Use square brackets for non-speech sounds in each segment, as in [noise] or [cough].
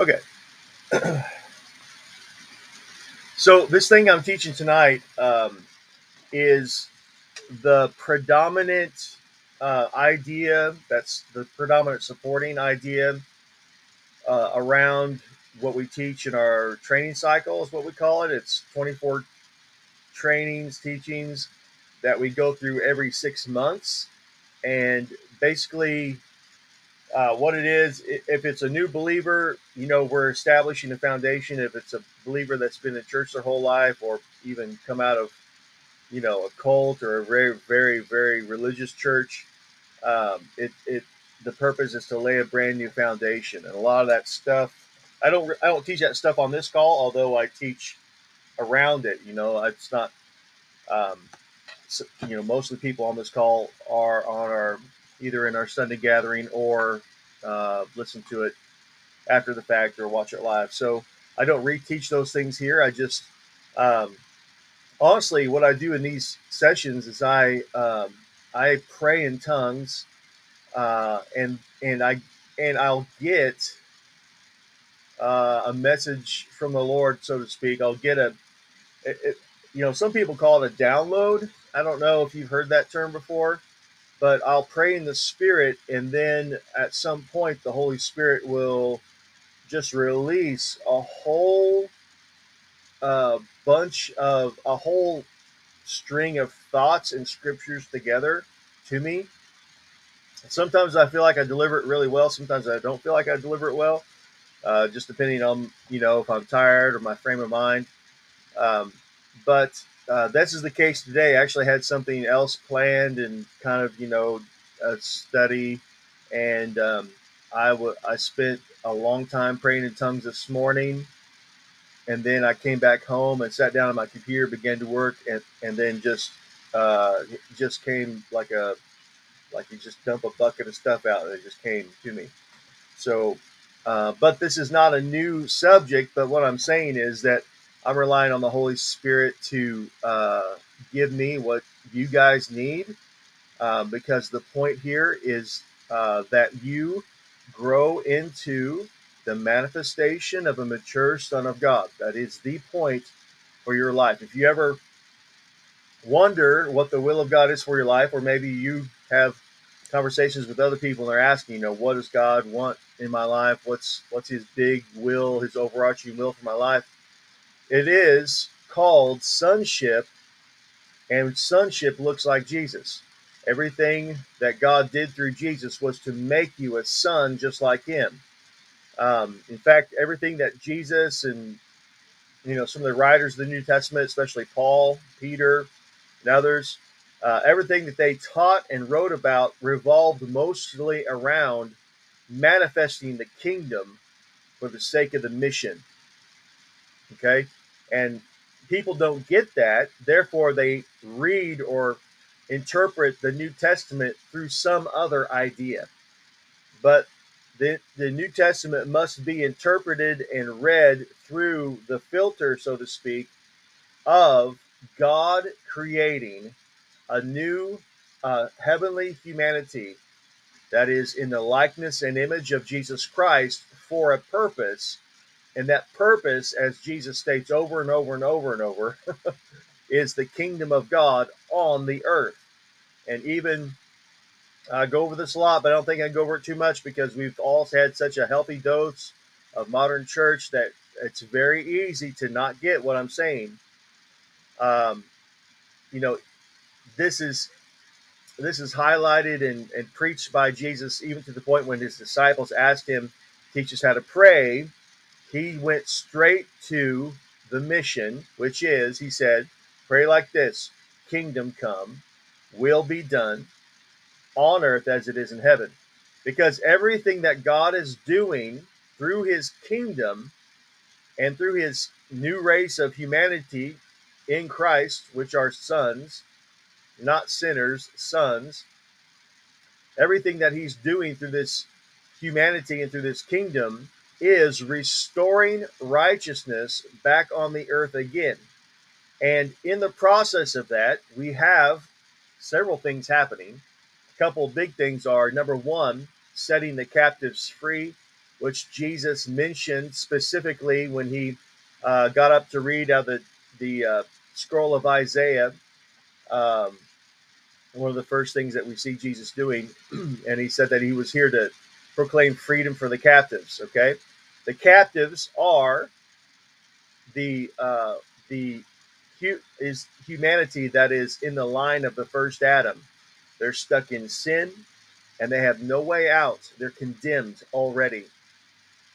Okay. [clears throat] so this thing I'm teaching tonight um, is the predominant uh, idea. That's the predominant supporting idea uh, around what we teach in our training cycle. Is what we call it. It's 24 trainings, teachings that we go through every six months, and basically uh, what it is, if it's a new believer, you know, we're establishing a foundation. If it's a believer that's been in church their whole life or even come out of, you know, a cult or a very, very, very religious church, um, it, it, the purpose is to lay a brand new foundation. And a lot of that stuff, I don't, I don't teach that stuff on this call, although I teach around it. You know, it's not, um, you know, most of the people on this call are on our either in our Sunday gathering or uh, listen to it after the fact or watch it live. So I don't reteach those things here. I just, um, honestly, what I do in these sessions is I um, I pray in tongues, uh, and and I and I'll get uh, a message from the Lord, so to speak. I'll get a, it, it, you know, some people call it a download. I don't know if you've heard that term before but I'll pray in the Spirit, and then at some point, the Holy Spirit will just release a whole uh, bunch of a whole string of thoughts and scriptures together to me. Sometimes I feel like I deliver it really well. Sometimes I don't feel like I deliver it well, uh, just depending on you know if I'm tired or my frame of mind. Um, but uh, this is the case today. I actually had something else planned and kind of, you know, a study. And um, I, w- I spent a long time praying in tongues this morning. And then I came back home and sat down on my computer, began to work, and, and then just uh, just came like a like you just dump a bucket of stuff out and it just came to me. So, uh, but this is not a new subject. But what I'm saying is that I'm relying on the Holy Spirit to uh, give me what you guys need uh, because the point here is uh, that you grow into the manifestation of a mature Son of God. That is the point for your life. If you ever wonder what the will of God is for your life, or maybe you have conversations with other people and they're asking, you know, what does God want in my life? What's what's His big will, His overarching will for my life? It is called sonship, and sonship looks like Jesus. Everything that God did through Jesus was to make you a son just like Him. Um, in fact, everything that Jesus and you know some of the writers of the New Testament, especially Paul, Peter, and others, uh, everything that they taught and wrote about revolved mostly around manifesting the kingdom for the sake of the mission. Okay, and people don't get that. Therefore, they read or interpret the New Testament through some other idea. But the, the New Testament must be interpreted and read through the filter, so to speak, of God creating a new uh, heavenly humanity that is in the likeness and image of Jesus Christ for a purpose and that purpose, as Jesus states over and over and over and over, [laughs] is the kingdom of God on the earth. And even I go over this a lot, but I don't think I go over it too much because we've all had such a healthy dose of modern church that it's very easy to not get what I'm saying. Um, you know, this is this is highlighted and, and preached by Jesus, even to the point when his disciples asked him, "Teach us how to pray." He went straight to the mission, which is, he said, pray like this Kingdom come, will be done on earth as it is in heaven. Because everything that God is doing through his kingdom and through his new race of humanity in Christ, which are sons, not sinners, sons, everything that he's doing through this humanity and through this kingdom is restoring righteousness back on the earth again. And in the process of that, we have several things happening. A couple big things are number one, setting the captives free, which Jesus mentioned specifically when he uh, got up to read out the the uh, scroll of Isaiah. Um, one of the first things that we see Jesus doing, [clears throat] and he said that he was here to proclaim freedom for the captives. Okay, the captives are the uh, the is humanity that is in the line of the first Adam. They're stuck in sin, and they have no way out. They're condemned already,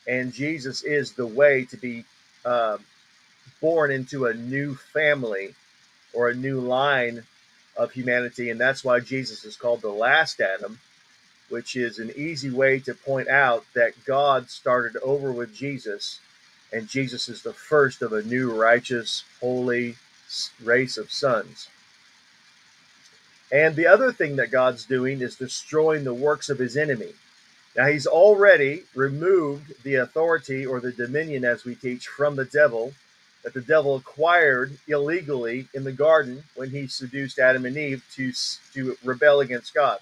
and Jesus is the way to be uh, born into a new family or a new line of humanity, and that's why Jesus is called the last Adam, which is an easy way to point out that God started over with Jesus, and Jesus is the first of a new righteous, holy race of sons. And the other thing that God's doing is destroying the works of his enemy. Now, he's already removed the authority or the dominion, as we teach, from the devil that the devil acquired illegally in the garden when he seduced Adam and Eve to, to rebel against God.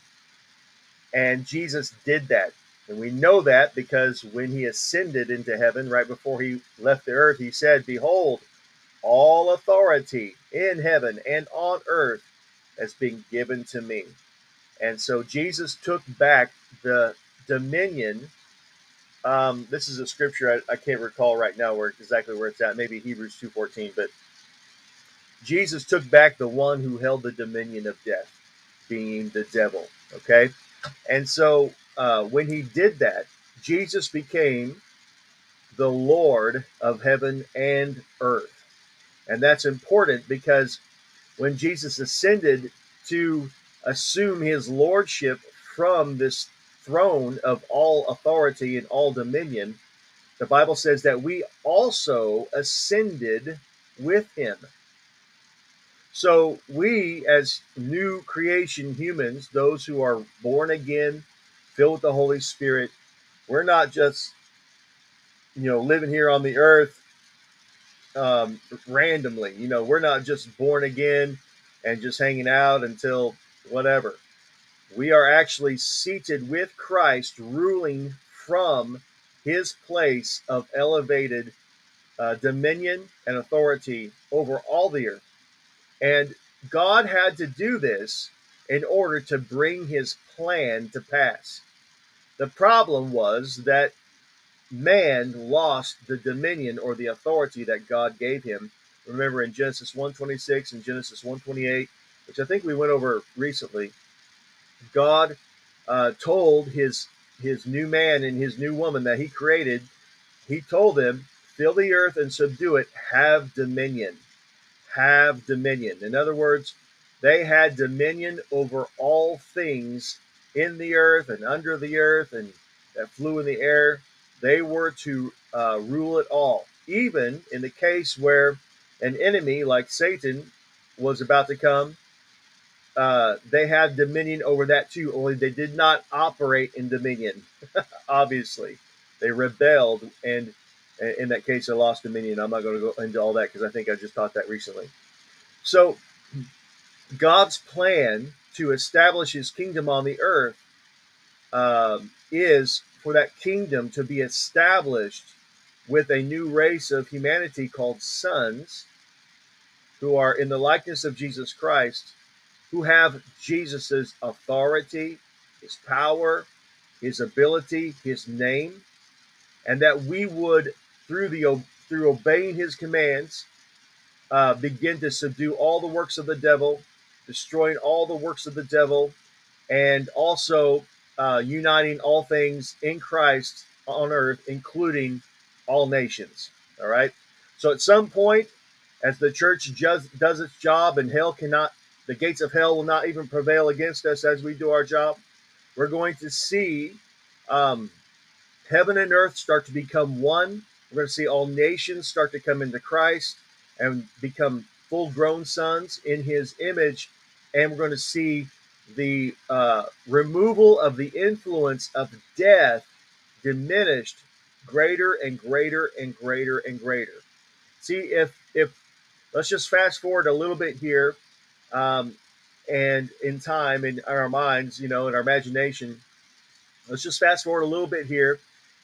And Jesus did that. And we know that because when he ascended into heaven, right before he left the earth, he said, Behold, all authority in heaven and on earth has been given to me. And so Jesus took back the dominion um, this is a scripture I, I, can't recall right now where exactly where it's at. Maybe Hebrews two fourteen. But Jesus took back the one who held the dominion of death, being the devil. Okay, and so uh, when he did that, Jesus became the Lord of heaven and earth, and that's important because when Jesus ascended to assume his lordship from this throne of all authority and all dominion, the Bible says that we also ascended with him. So, we as new creation humans, those who are born again, filled with the Holy Spirit, we're not just, you know, living here on the earth um, randomly. You know, we're not just born again and just hanging out until whatever we are actually seated with Christ, ruling from his place of elevated uh, dominion and authority over all the earth. And God had to do this in order to bring his plan to pass. The problem was that man lost the dominion or the authority that God gave him. Remember in Genesis 126 and Genesis 128, which I think we went over recently, God uh, told his his new man and his new woman that he created, he told them, fill the earth and subdue it, have dominion. Have dominion. In other words, they had dominion over all things in the earth and under the earth and that flew in the air. They were to uh, rule it all. Even in the case where an enemy like Satan was about to come uh, they had dominion over that too, only they did not operate in dominion. [laughs] Obviously, they rebelled, and in that case, they lost dominion. I'm not going to go into all that because I think I just taught that recently. So, God's plan to establish His kingdom on the earth um, is for that kingdom to be established with a new race of humanity called sons, who are in the likeness of Jesus Christ who have Jesus's authority, his power, his ability, his name, and that we would through the through obeying his commands uh, begin to subdue all the works of the devil, destroying all the works of the devil, and also uh, uniting all things in Christ on earth, including all nations. All right. So at some point, as the church does, does its job and hell cannot the gates of hell will not even prevail against us as we do our job. We're going to see um, heaven and earth start to become one. We're going to see all nations start to come into Christ and become full grown sons in his image. And we're going to see the uh, removal of the influence of death diminished greater and greater and greater and greater. See, if, if, let's just fast forward a little bit here um, and in time, in our minds, you know, in our imagination, let's just fast forward a little bit here.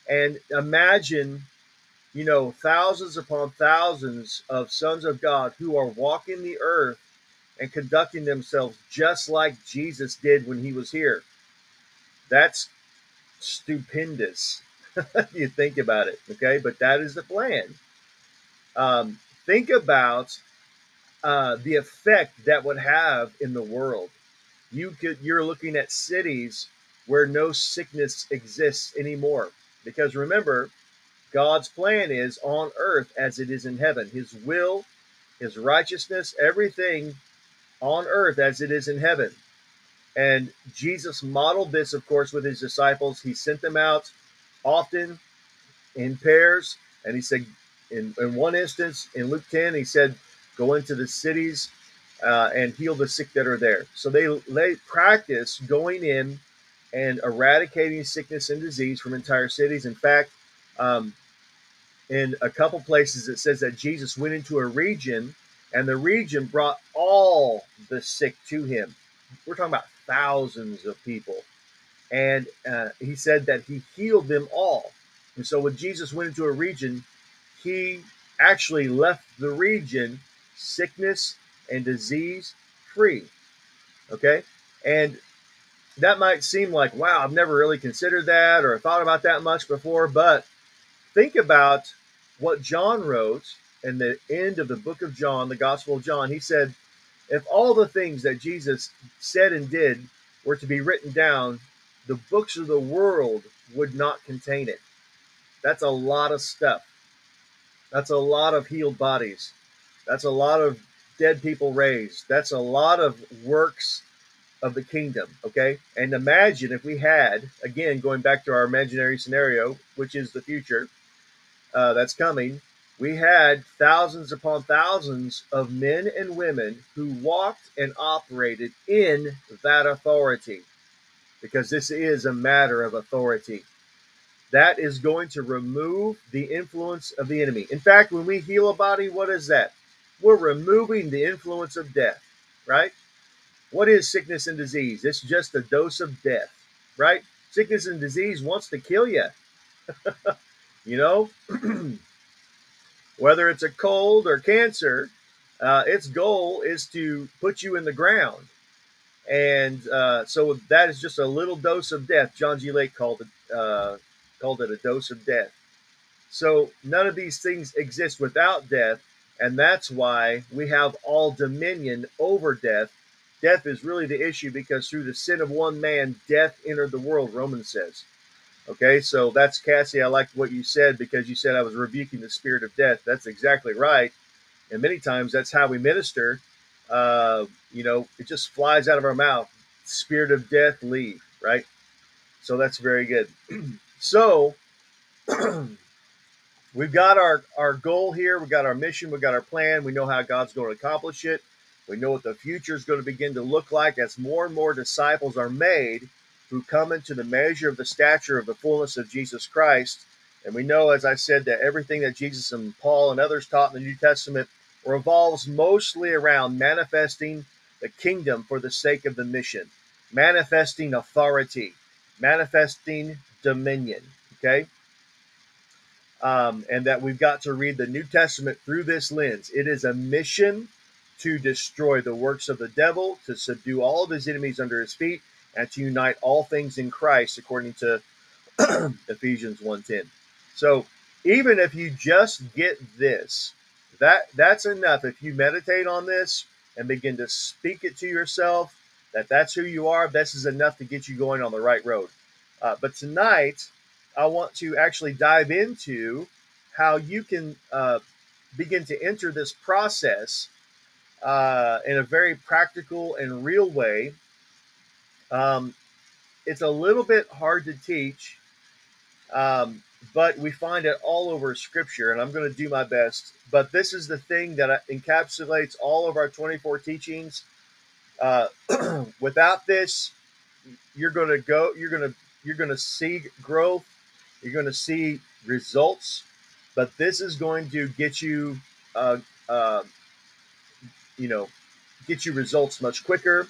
And imagine, you know, thousands upon thousands of sons of God who are walking the earth and conducting themselves just like Jesus did when he was here. That's stupendous. [laughs] you think about it, okay? But that is the plan. Um, think about uh, the effect that would have in the world. You could you're looking at cities where no sickness exists anymore. Because remember, God's plan is on earth as it is in heaven. His will, his righteousness, everything on earth as it is in heaven. And Jesus modeled this, of course, with his disciples. He sent them out often in pairs. And he said, in, in one instance, in Luke 10, he said, Go into the cities uh, and heal the sick that are there. So they, they practice going in and eradicating sickness and disease from entire cities. In fact, um, in a couple places, it says that Jesus went into a region and the region brought all the sick to him. We're talking about thousands of people. And uh, he said that he healed them all. And so when Jesus went into a region, he actually left the region sickness and disease free. Okay? And that might seem like, wow, I've never really considered that or thought about that much before, but think about what John wrote in the end of the book of John, the Gospel of John. He said, if all the things that Jesus said and did were to be written down, the books of the world would not contain it. That's a lot of stuff. That's a lot of healed bodies. That's a lot of dead people raised. That's a lot of works of the kingdom. Okay. And imagine if we had, again, going back to our imaginary scenario, which is the future uh, that's coming, we had thousands upon thousands of men and women who walked and operated in that authority because this is a matter of authority. That is going to remove the influence of the enemy. In fact, when we heal a body, what is that? we're removing the influence of death, right? What is sickness and disease? It's just a dose of death, right? Sickness and disease wants to kill you. [laughs] you know, [clears throat] whether it's a cold or cancer, uh, its goal is to put you in the ground. And uh, so that is just a little dose of death. John G. Lake called it uh, called it a dose of death. So none of these things exist without death. And that's why we have all dominion over death. Death is really the issue because through the sin of one man, death entered the world, Romans says. Okay, so that's Cassie. I liked what you said because you said I was rebuking the spirit of death. That's exactly right. And many times that's how we minister. Uh, you know, it just flies out of our mouth. Spirit of death, leave, right? So that's very good. [clears throat] so [clears throat] we've got our, our goal here. We've got our mission. We've got our plan. We know how God's going to accomplish it. We know what the future is going to begin to look like as more and more disciples are made who come into the measure of the stature of the fullness of Jesus Christ. And we know, as I said, that everything that Jesus and Paul and others taught in the New Testament revolves mostly around manifesting the kingdom for the sake of the mission, manifesting authority, manifesting dominion. Okay um, and that we've got to read the New Testament through this lens. It is a mission to destroy the works of the devil, to subdue all of his enemies under his feet, and to unite all things in Christ, according to [clears throat] Ephesians 1:10. So even if you just get this, that that's enough. If you meditate on this and begin to speak it to yourself, that that's who you are, this is enough to get you going on the right road. Uh, but tonight, I want to actually dive into how you can uh, begin to enter this process uh, in a very practical and real way. Um, it's a little bit hard to teach, um, but we find it all over Scripture, and I'm going to do my best. But this is the thing that encapsulates all of our 24 teachings. Uh, [clears throat] without this, you're going to go. You're going to you're going to see growth you're going to see results, but this is going to get you, uh, uh, you know, get you results much quicker,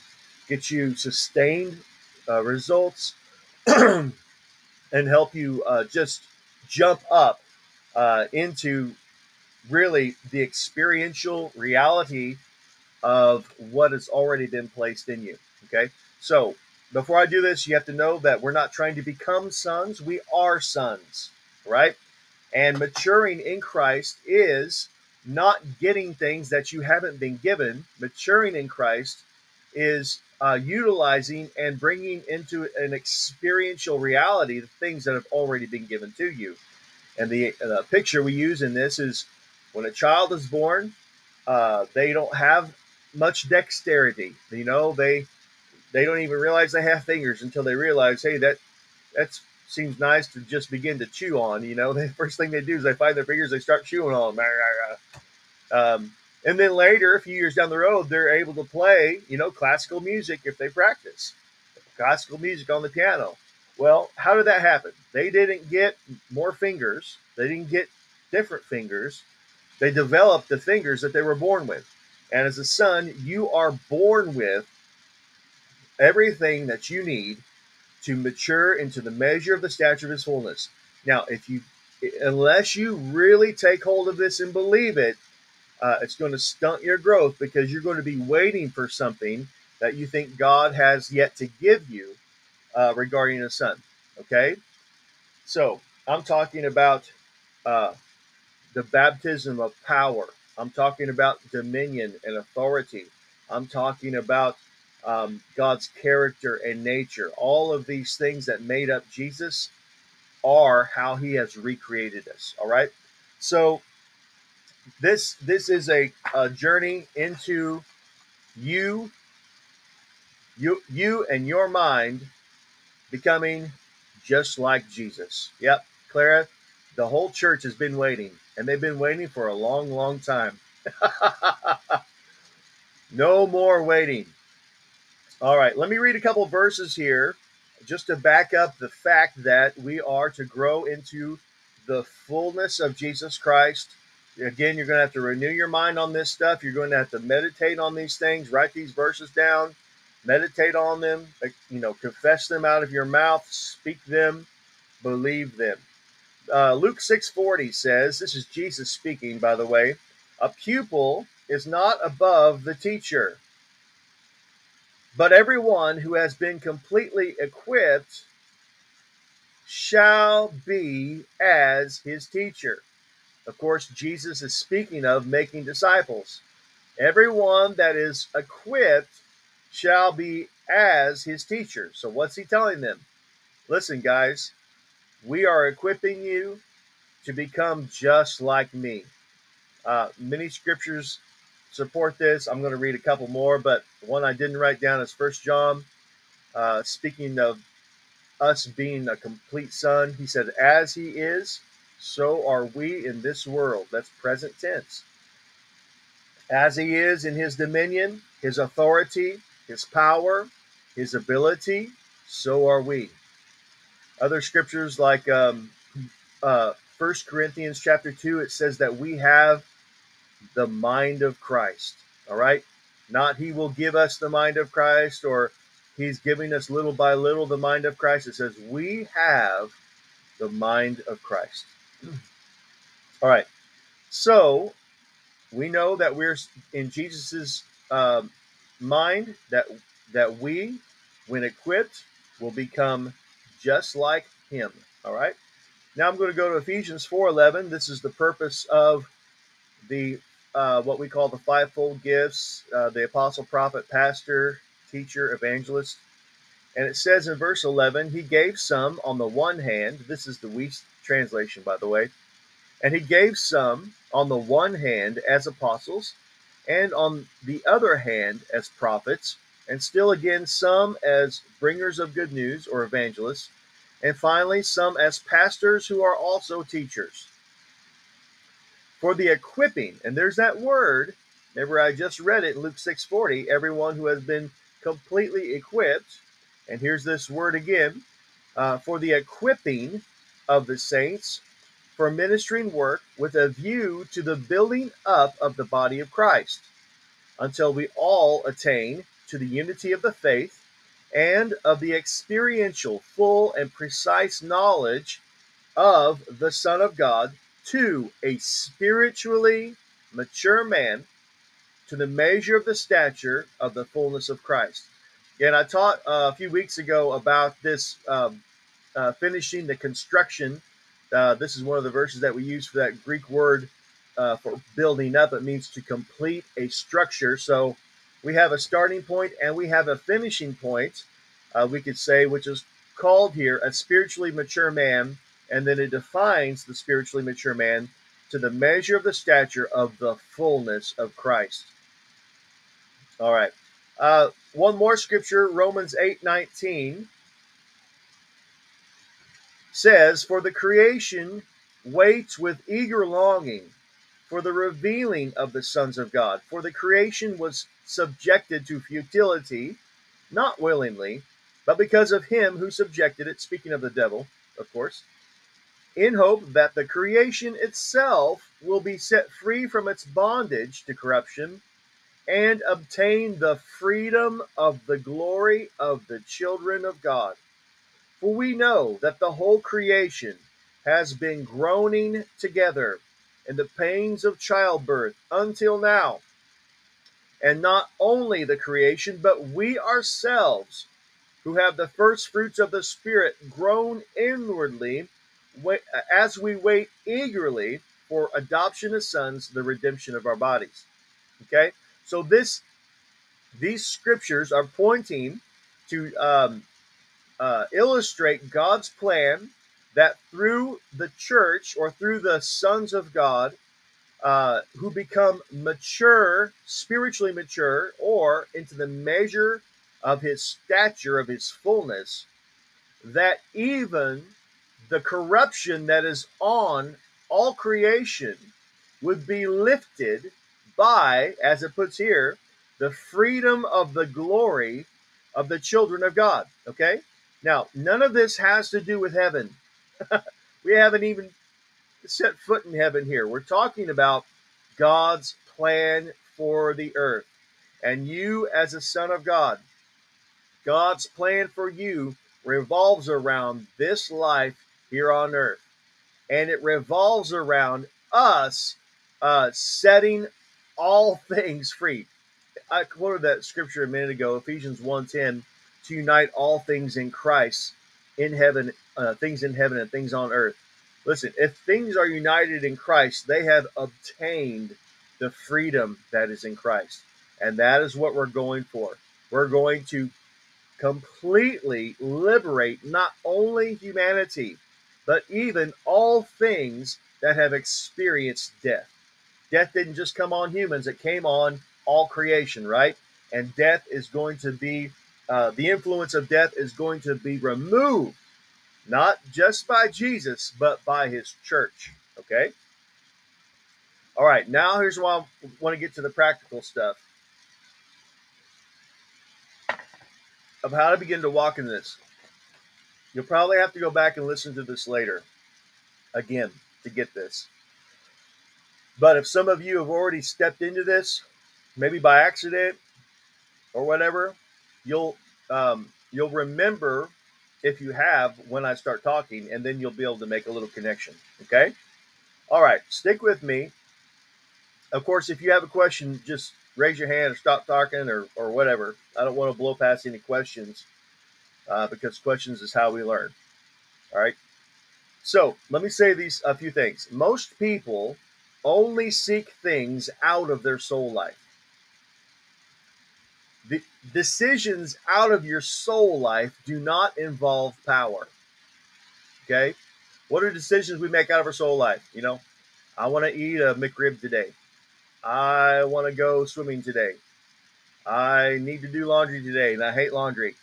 get you sustained uh, results, [clears throat] and help you uh, just jump up uh, into really the experiential reality of what has already been placed in you. Okay. So before I do this, you have to know that we're not trying to become sons, we are sons, right? And maturing in Christ is not getting things that you haven't been given. Maturing in Christ is uh, utilizing and bringing into an experiential reality the things that have already been given to you. And the uh, picture we use in this is when a child is born, uh, they don't have much dexterity. You know, they they don't even realize they have fingers until they realize, hey, that that seems nice to just begin to chew on. You know, [laughs] the first thing they do is they find their fingers, they start chewing on them. [laughs] Um, and then later, a few years down the road, they're able to play, you know, classical music if they practice classical music on the piano. Well, how did that happen? They didn't get more fingers. They didn't get different fingers. They developed the fingers that they were born with. And as a son, you are born with everything that you need to mature into the measure of the stature of his fullness. Now, if you unless you really take hold of this and believe it, uh, it's going to stunt your growth because you're going to be waiting for something that you think God has yet to give you uh, regarding a son. Okay? So, I'm talking about uh, the baptism of power. I'm talking about dominion and authority. I'm talking about um, God's character and nature. All of these things that made up Jesus are how he has recreated us. All right. So this this is a, a journey into you you you and your mind becoming just like Jesus. Yep, Clara, the whole church has been waiting, and they've been waiting for a long, long time. [laughs] no more waiting. All right, let me read a couple verses here just to back up the fact that we are to grow into the fullness of Jesus Christ. Again, you're going to have to renew your mind on this stuff. You're going to have to meditate on these things, write these verses down, meditate on them, you know, confess them out of your mouth, speak them, believe them. Uh, Luke 6:40 says, this is Jesus speaking by the way, a pupil is not above the teacher but everyone who has been completely equipped shall be as his teacher. Of course, Jesus is speaking of making disciples. Everyone that is equipped shall be as his teacher. So, what's he telling them? Listen, guys, we are equipping you to become just like me. Uh, many scriptures support this. I'm going to read a couple more, but one I didn't write down is First John. Uh, speaking of us being a complete son, he said, "As he is, so are we in this world." That's present tense. As he is in his dominion, his authority, his power, his ability, so are we. Other scriptures like um, uh, 1 Corinthians chapter 2, it says that we have the mind of Christ. All right? Not he will give us the mind of Christ or he's giving us little by little the mind of Christ. It says we have the mind of Christ. All right. So we know that we're in Jesus's um, mind that that we, when equipped, will become just like him. All right. Now I'm going to go to Ephesians 4:11. This is the purpose of the uh, what we call the fivefold gifts uh, the apostle, prophet, pastor, teacher, evangelist. And it says in verse 11, He gave some on the one hand, this is the Wuest translation, by the way, and He gave some on the one hand as apostles, and on the other hand as prophets, and still again some as bringers of good news or evangelists, and finally some as pastors who are also teachers for the equipping, and there's that word. Remember, I just read it in Luke 6:40. Everyone who has been completely equipped, and here's this word again, uh, for the equipping of the saints for ministering work with a view to the building up of the body of Christ, until we all attain to the unity of the faith and of the experiential, full, and precise knowledge of the Son of God to a spiritually mature man to the measure of the stature of the fullness of Christ. And I taught uh, a few weeks ago about this um, uh, finishing the construction. Uh, this is one of the verses that we use for that Greek word uh, for building up. It means to complete a structure. So we have a starting point and we have a finishing point, uh, we could say, which is called here a spiritually mature man. And then it defines the spiritually mature man to the measure of the stature of the fullness of Christ. All right. Uh, one more scripture, Romans 8 19 says, For the creation waits with eager longing for the revealing of the sons of God. For the creation was subjected to futility, not willingly, but because of him who subjected it, speaking of the devil, of course, in hope that the creation itself will be set free from its bondage to corruption and obtain the freedom of the glory of the children of God. For we know that the whole creation has been groaning together in the pains of childbirth until now. And not only the creation, but we ourselves, who have the first fruits of the Spirit, groan inwardly as we wait eagerly for adoption as sons, the redemption of our bodies. Okay, so this these scriptures are pointing to um, uh, illustrate God's plan that through the church or through the sons of God uh, who become mature, spiritually mature, or into the measure of his stature, of his fullness, that even the corruption that is on all creation would be lifted by, as it puts here, the freedom of the glory of the children of God. Okay? Now, none of this has to do with heaven. [laughs] we haven't even set foot in heaven here. We're talking about God's plan for the earth. And you, as a son of God, God's plan for you revolves around this life here on earth. And it revolves around us uh, setting all things free. I quoted that scripture a minute ago, Ephesians 1.10, to unite all things in Christ in heaven, uh, things in heaven and things on earth. Listen, if things are united in Christ, they have obtained the freedom that is in Christ. And that is what we're going for. We're going to completely liberate not only humanity, but even all things that have experienced death. Death didn't just come on humans, it came on all creation, right? And death is going to be, uh, the influence of death is going to be removed, not just by Jesus, but by his church, okay? All right, now here's why I want to get to the practical stuff of how to begin to walk in this. You'll probably have to go back and listen to this later again to get this. But if some of you have already stepped into this, maybe by accident or whatever, you'll um, you'll remember if you have when I start talking, and then you'll be able to make a little connection. Okay. All right, stick with me. Of course, if you have a question, just raise your hand or stop talking or, or whatever. I don't want to blow past any questions uh, because questions is how we learn. All right. So let me say these a few things. Most people only seek things out of their soul life. The decisions out of your soul life do not involve power. Okay? What are decisions we make out of our soul life? You know, I want to eat a McRib today. I want to go swimming today. I need to do laundry today, and I hate laundry.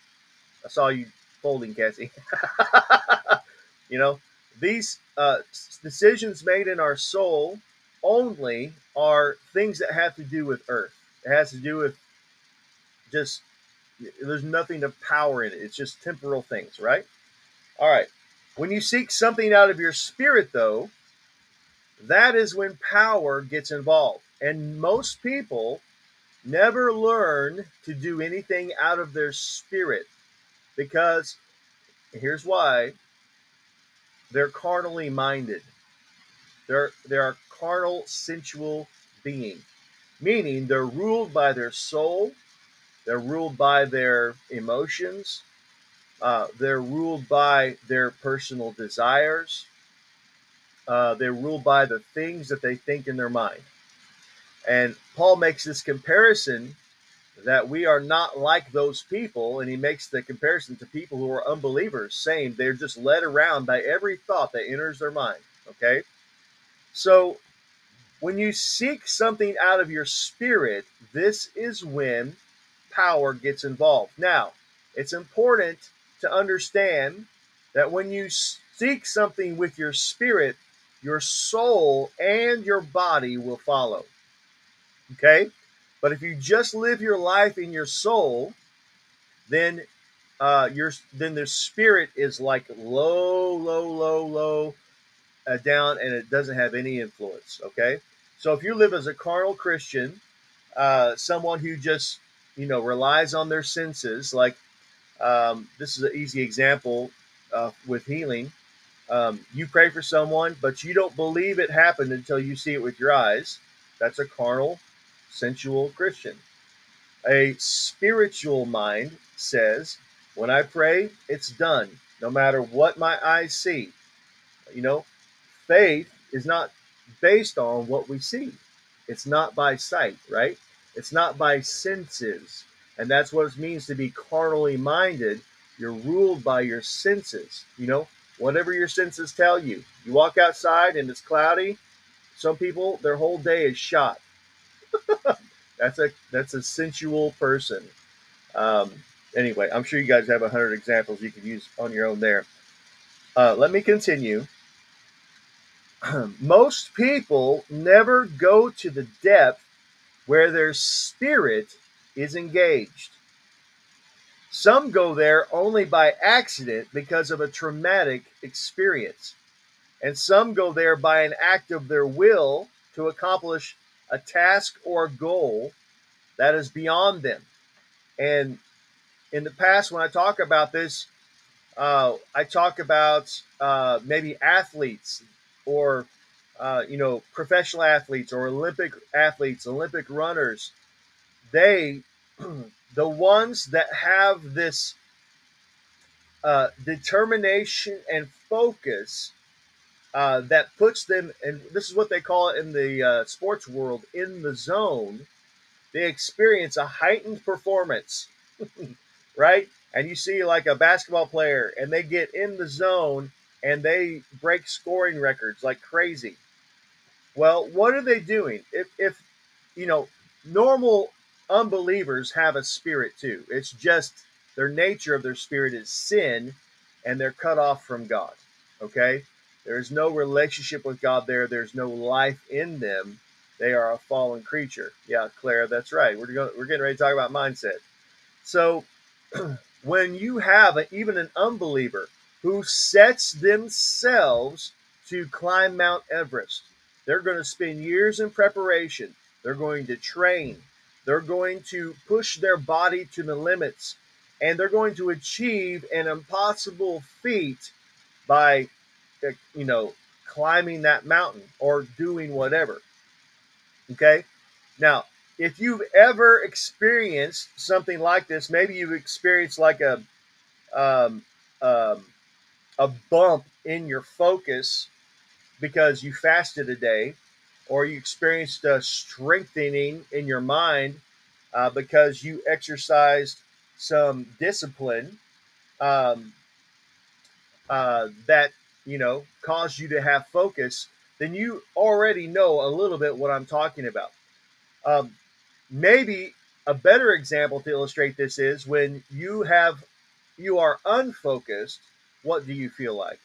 I saw you folding, Cassie. [laughs] you know, these uh, decisions made in our soul only are things that have to do with earth. It has to do with just, there's nothing of power in it. It's just temporal things, right? All right. When you seek something out of your spirit, though, that is when power gets involved. And most people never learn to do anything out of their spirit because here's why they're carnally minded. They're they are carnal, sensual being, meaning they're ruled by their soul, they're ruled by their emotions, uh, they're ruled by their personal desires, uh, they're ruled by the things that they think in their mind. And Paul makes this comparison that we are not like those people, and he makes the comparison to people who are unbelievers, saying they're just led around by every thought that enters their mind. Okay? So when you seek something out of your spirit, this is when power gets involved. Now, it's important to understand that when you seek something with your spirit, your soul and your body will follow. Okay? But if you just live your life in your soul, then uh, your then the spirit is like low, low, low, low, uh, down, and it doesn't have any influence. Okay, so if you live as a carnal Christian, uh, someone who just you know relies on their senses, like um, this is an easy example uh, with healing. Um, you pray for someone, but you don't believe it happened until you see it with your eyes. That's a carnal, sensual Christian. A spiritual mind says, when I pray, it's done, no matter what my eyes see. You know, faith is not based on what we see. It's not by sight, right? It's not by senses. And that's what it means to be carnally minded. You're ruled by your senses. You know, whatever your senses tell you. You walk outside and it's cloudy. Some people, their whole day is shot. [laughs] that's a that's a sensual person. Um, anyway, I'm sure you guys have a hundred examples you could use on your own there. Uh, let me continue. [clears throat] most people never go to the depth where their spirit is engaged. Some go there only by accident because of a traumatic experience. And some go there by an act of their will to accomplish a task or goal that is beyond them. And in the past, when I talk about this, uh, I talk about uh, maybe athletes or uh, you know professional athletes or Olympic athletes, Olympic runners, they [clears throat] the ones that have this uh, determination and focus uh, that puts them, and this is what they call it in the uh, sports world, in the zone. They experience a heightened performance, [laughs] right? And you see like a basketball player, and they get in the zone and they break scoring records like crazy. Well, what are they doing? If, if you know, normal unbelievers have a spirit too. It's just their nature of their spirit is sin, and they're cut off from God. Okay, there's no relationship with God there. There's no life in them. They are a fallen creature. Yeah, Claire, that's right. We're going, we're getting ready to talk about mindset. So, [clears throat] when you have a, even an unbeliever who sets themselves to climb Mount Everest. They're going to spend years in preparation. They're going to train. They're going to push their body to the limits. And they're going to achieve an impossible feat by, uh, you know, climbing that mountain or doing whatever. Okay? Now, if you've ever experienced something like this, maybe you've experienced like a um, um, a bump in your focus because you fasted a day, or you experienced a strengthening in your mind uh, because you exercised some discipline um, uh, that you know caused you to have focus, then you already know a little bit what I'm talking about. Um, maybe a better example to illustrate this is when you have you are unfocused what do you feel like?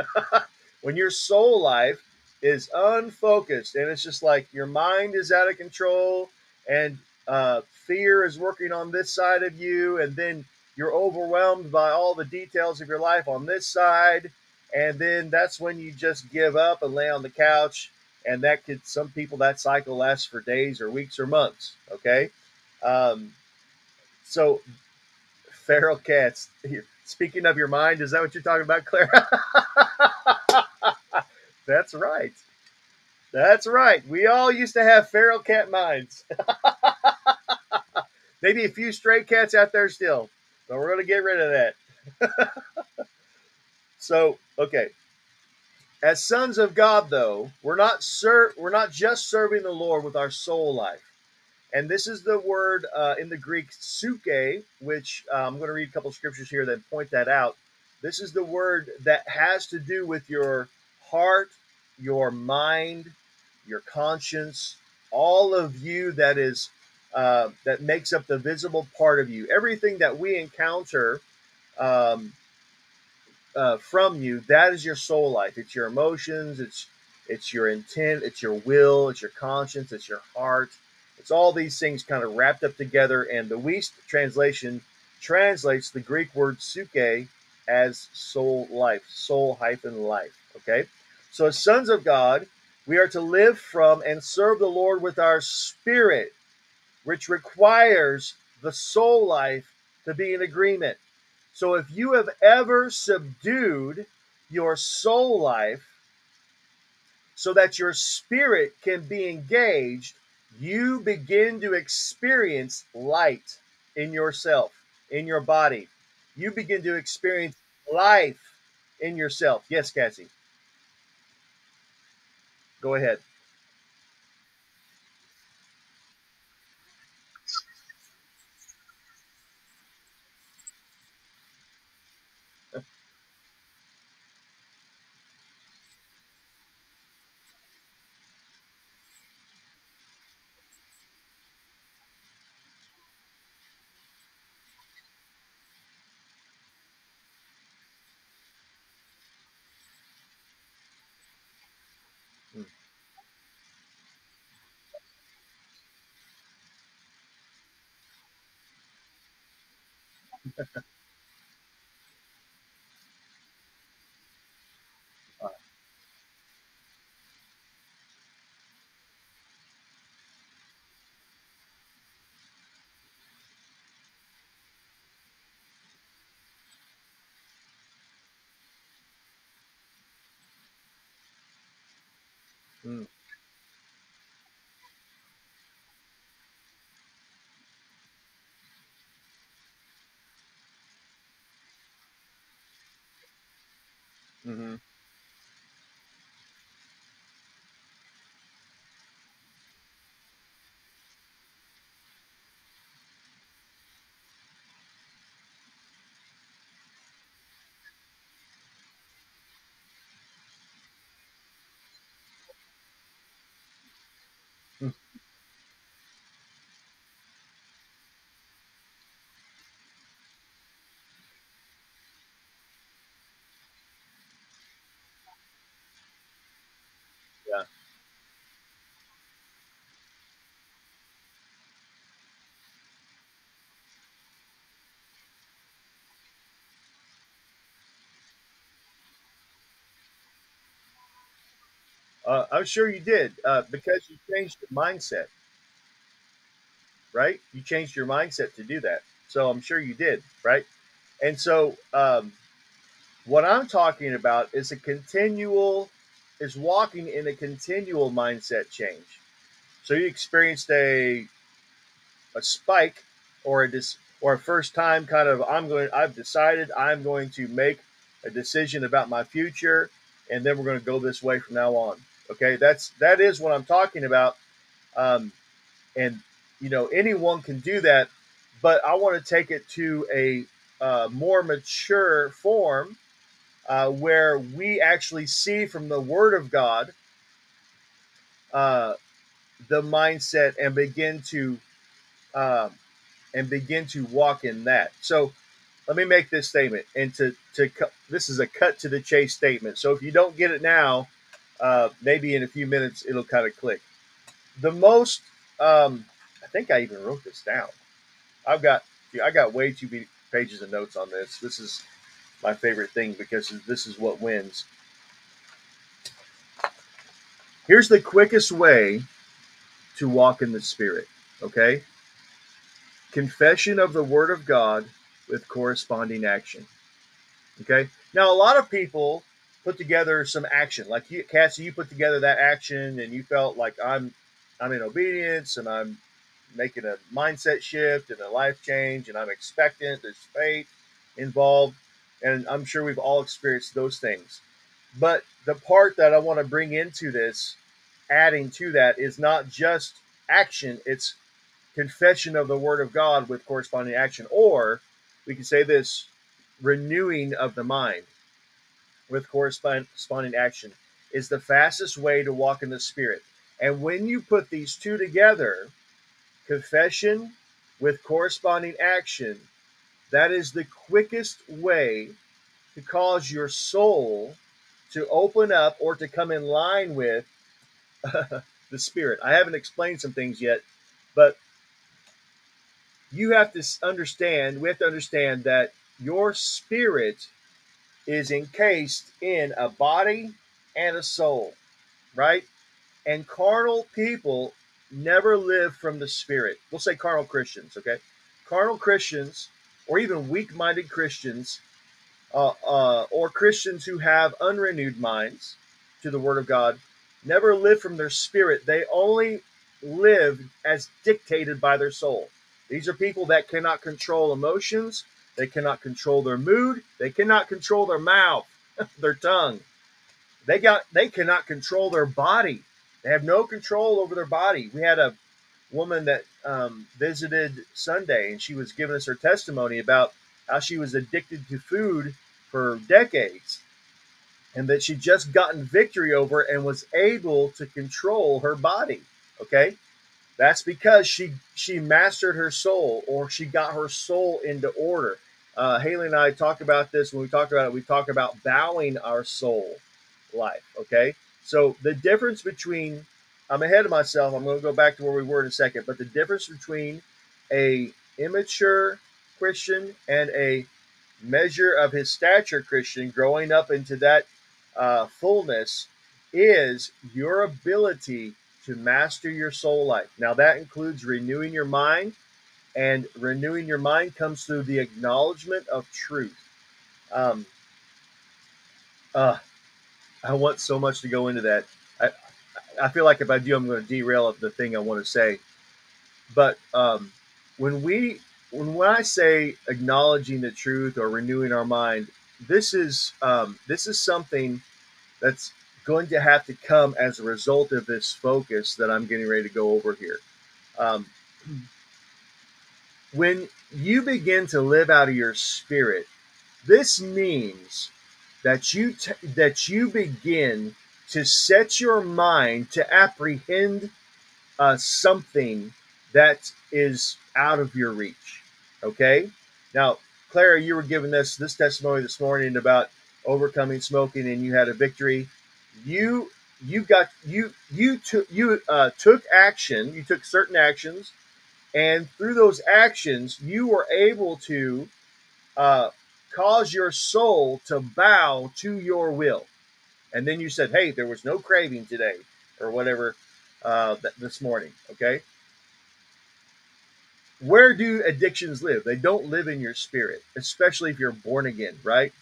[laughs] when your soul life is unfocused and it's just like your mind is out of control and uh, fear is working on this side of you, and then you're overwhelmed by all the details of your life on this side, and then that's when you just give up and lay on the couch. And that could, some people, that cycle lasts for days or weeks or months. Okay. Um, so, feral cats, [laughs] Speaking of your mind, is that what you're talking about, Claire? [laughs] That's right. That's right. We all used to have feral cat minds. [laughs] Maybe a few stray cats out there still, but we're going to get rid of that. [laughs] so, okay. As sons of God, though, we're not ser- we're not just serving the Lord with our soul life. And this is the word uh, in the Greek psuche, which uh, I'm going to read a couple scriptures here that point that out. This is the word that has to do with your heart, your mind, your conscience, all of you that is uh, that makes up the visible part of you. Everything that we encounter um, uh, from you, that is your soul life. It's your emotions. It's it's your intent. It's your will. It's your conscience. It's your heart. It's all these things kind of wrapped up together. And the Wuest translation translates the Greek word psuche as soul life, soul hyphen life. Okay, so as sons of God, we are to live from and serve the Lord with our spirit, which requires the soul life to be in agreement. So if you have ever subdued your soul life so that your spirit can be engaged, you begin to experience light in yourself, in your body. You begin to experience life in yourself. Yes, Cassie. Go ahead. Mm, hmm Yeah. Uh, I'm sure you did uh, because you changed your mindset, right? You changed your mindset to do that. So I'm sure you did, right? And so um, what I'm talking about is a continual, is walking in a continual mindset change. So you experienced a a spike or a dis, or a first time kind of I'm going I've decided I'm going to make a decision about my future and then we're going to go this way from now on. Okay, that's that is what I'm talking about. Um, and you know anyone can do that, but I want to take it to a uh, more mature form uh, where we actually see from the Word of God uh, the mindset and begin to um, and begin to walk in that. So let me make this statement, and to to this is a cut to the chase statement. So if you don't get it now, uh, maybe in a few minutes it'll kind of click. The most, um, I think I even wrote this down. I've got I got way too many pages of notes on this. This is my favorite thing because this is what wins. Here's the quickest way to walk in the Spirit. Okay, confession of the Word of God with corresponding action. Okay. Now, a lot of people put together some action. Like you, Cassie, you put together that action, and you felt like I'm, I'm in obedience, and I'm making a mindset shift and a life change, and I'm expectant. There's faith involved, and I'm sure we've all experienced those things. But the part that I want to bring into this, adding to that, is not just action; it's confession of the Word of God with corresponding action, or we can say this renewing of the mind with corresponding action is the fastest way to walk in the Spirit. And when you put these two together, confession with corresponding action, that is the quickest way to cause your soul to open up or to come in line with [laughs] the Spirit. I haven't explained some things yet, but you have to understand, we have to understand that your spirit is encased in a body and a soul, right? And carnal people never live from the spirit. We'll say carnal Christians, okay? Carnal Christians, or even weak minded Christians, uh, uh, or Christians who have unrenewed minds to the Word of God, never live from their spirit. They only live as dictated by their soul. These are people that cannot control emotions, they cannot control their mood. They cannot control their mouth, [laughs] their tongue. They got they cannot control their body. They have no control over their body. We had a woman that um, visited Sunday, and she was giving us her testimony about how she was addicted to food for decades, and that she just gotten victory over and was able to control her body. Okay, that's because she she mastered her soul, or she got her soul into order. Uh, Haley and I talk about this when we talk about it. We talk about bowing our soul life. Okay, so the difference between I'm ahead of myself. I'm going to go back to where we were in a second, but the difference between a immature Christian and a measure of his stature Christian growing up into that uh, fullness is your ability to master your soul life. Now, that includes renewing your mind and renewing your mind comes through the acknowledgement of truth. Um, uh, I want so much to go into that. I, I feel like if I do, I'm going to derail the thing I want to say. But um, when we, when, when I say acknowledging the truth or renewing our mind, this is um, this is something that's going to have to come as a result of this focus that I'm getting ready to go over here. Um, when you begin to live out of your spirit, this means that you t- that you begin to set your mind to apprehend uh, something that is out of your reach. Okay. Now, Clara, you were giving us this testimony this morning about overcoming smoking, and you had a victory. You you got you you took you uh, took action. You took certain actions and through those actions, you were able to uh, cause your soul to bow to your will. And then you said, hey, there was no craving today or whatever uh, th- this morning. Okay. Where do addictions live? They don't live in your spirit, especially if you're born again, right?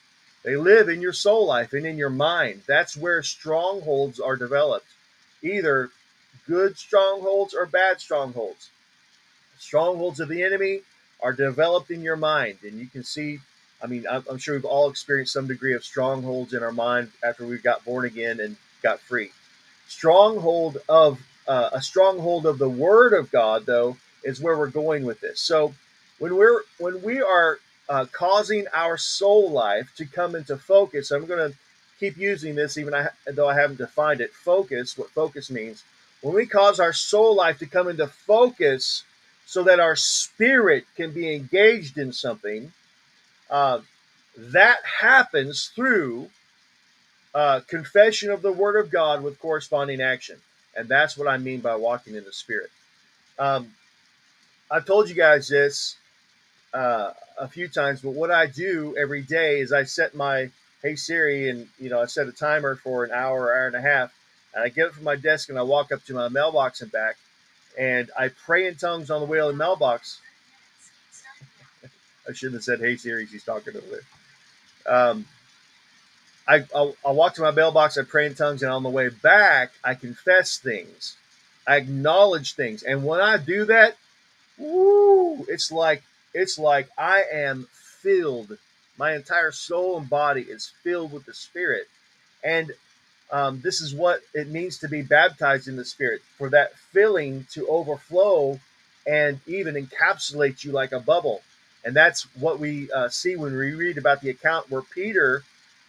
They live in your soul life and in your mind. That's where strongholds are developed, either good strongholds or bad strongholds strongholds of the enemy are developed in your mind. And you can see, I mean, I'm, sure we've all experienced some degree of strongholds in our mind after we got born again and got free. Stronghold of uh, a stronghold of the Word of God, though, is where we're going with this. So when we're when we are uh, causing our soul life to come into focus, I'm going to keep using this, even I, though I haven't defined it. Focus, what focus means. When we cause our soul life to come into focus so that our spirit can be engaged in something. Uh, that happens through uh, confession of the Word of God with corresponding action. And that's what I mean by walking in the Spirit. Um, I've told you guys this uh, a few times, but what I do every day is I set my Hey Siri and you know I set a timer for an hour, hour and a half, and I get up from my desk and I walk up to my mailbox and back, and I pray in tongues on the way to the mailbox. I shouldn't have said, "Hey Siri," she's talking over there. Um, I, I'll, I'll walk to my mailbox, I pray in tongues, and on the way back, I confess things. I acknowledge things. And when I do that, woo, it's like it's like I am filled. My entire soul and body is filled with the Spirit. And um, this is what it means to be baptized in the Spirit for that filling to overflow and even encapsulate you like a bubble. And that's what we uh, see when we read about the account where Peter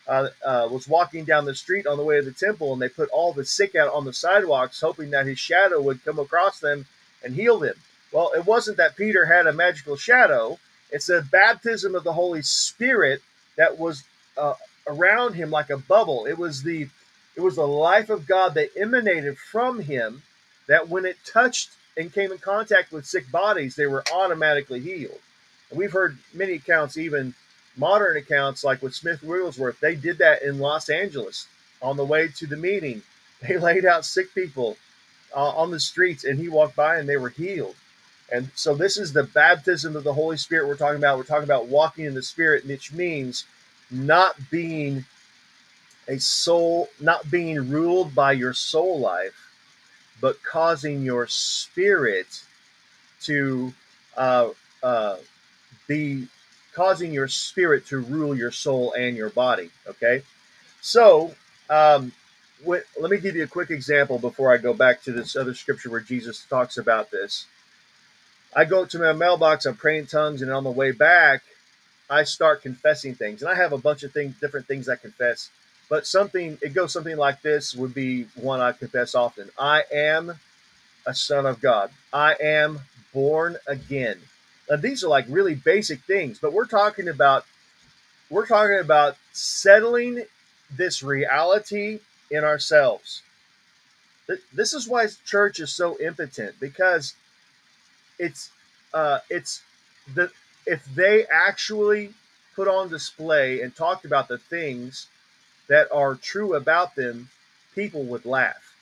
uh, uh, was walking down the street on the way to the temple, and they put all the sick out on the sidewalks, hoping that his shadow would come across them and heal them. Well, it wasn't that Peter had a magical shadow, it's a baptism of the Holy Spirit that was uh, around him like a bubble. It was the it was the life of God that emanated from him that when it touched and came in contact with sick bodies, they were automatically healed. And we've heard many accounts, even modern accounts like with Smith Wigglesworth, they did that in Los Angeles on the way to the meeting. [laughs] They laid out sick people uh, on the streets and he walked by and they were healed. And so this is the baptism of the Holy Spirit we're talking about. We're talking about walking in the Spirit, which means not being a soul, not being ruled by your soul life, but causing your spirit to uh, uh, be causing your spirit to rule your soul and your body. Okay, so um, let me give you a quick example before I go back to this other scripture where Jesus talks about this. I go to my mailbox, I'm praying tongues, and on the way back, I start confessing things. And I have a bunch of things, different things I confess. But something, it goes something like this would be one I confess often. I am a son of God. I am born again. Now, these are like really basic things, but we're talking about we're talking about settling this reality in ourselves. This is why church is so impotent because it's uh, it's the if they actually put on display and talked about the things that are true about them, people would laugh.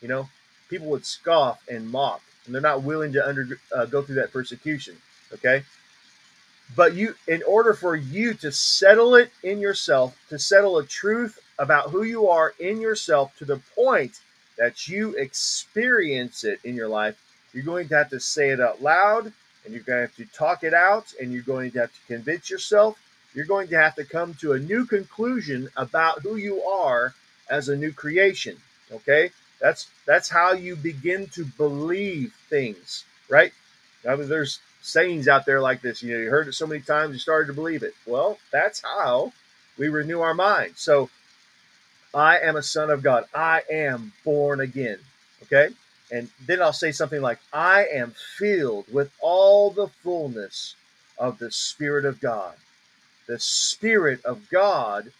You know, people would scoff and mock, and they're not willing to under uh, go through that persecution. Okay, but you, in order for you to settle it in yourself, to settle a truth about who you are in yourself to the point that you experience it in your life, you're going to have to say it out loud and you're going to have to talk it out and you're going to have to convince yourself. You're going to have to come to a new conclusion about who you are as a new creation. Okay? That's that's how you begin to believe things, right? I mean, there's sayings out there like this. You know, you heard it so many times, you started to believe it. Well, that's how we renew our mind. So, I am a son of God. I am born again. Okay? And then I'll say something like, I am filled with all the fullness of the Spirit of God. The Spirit of God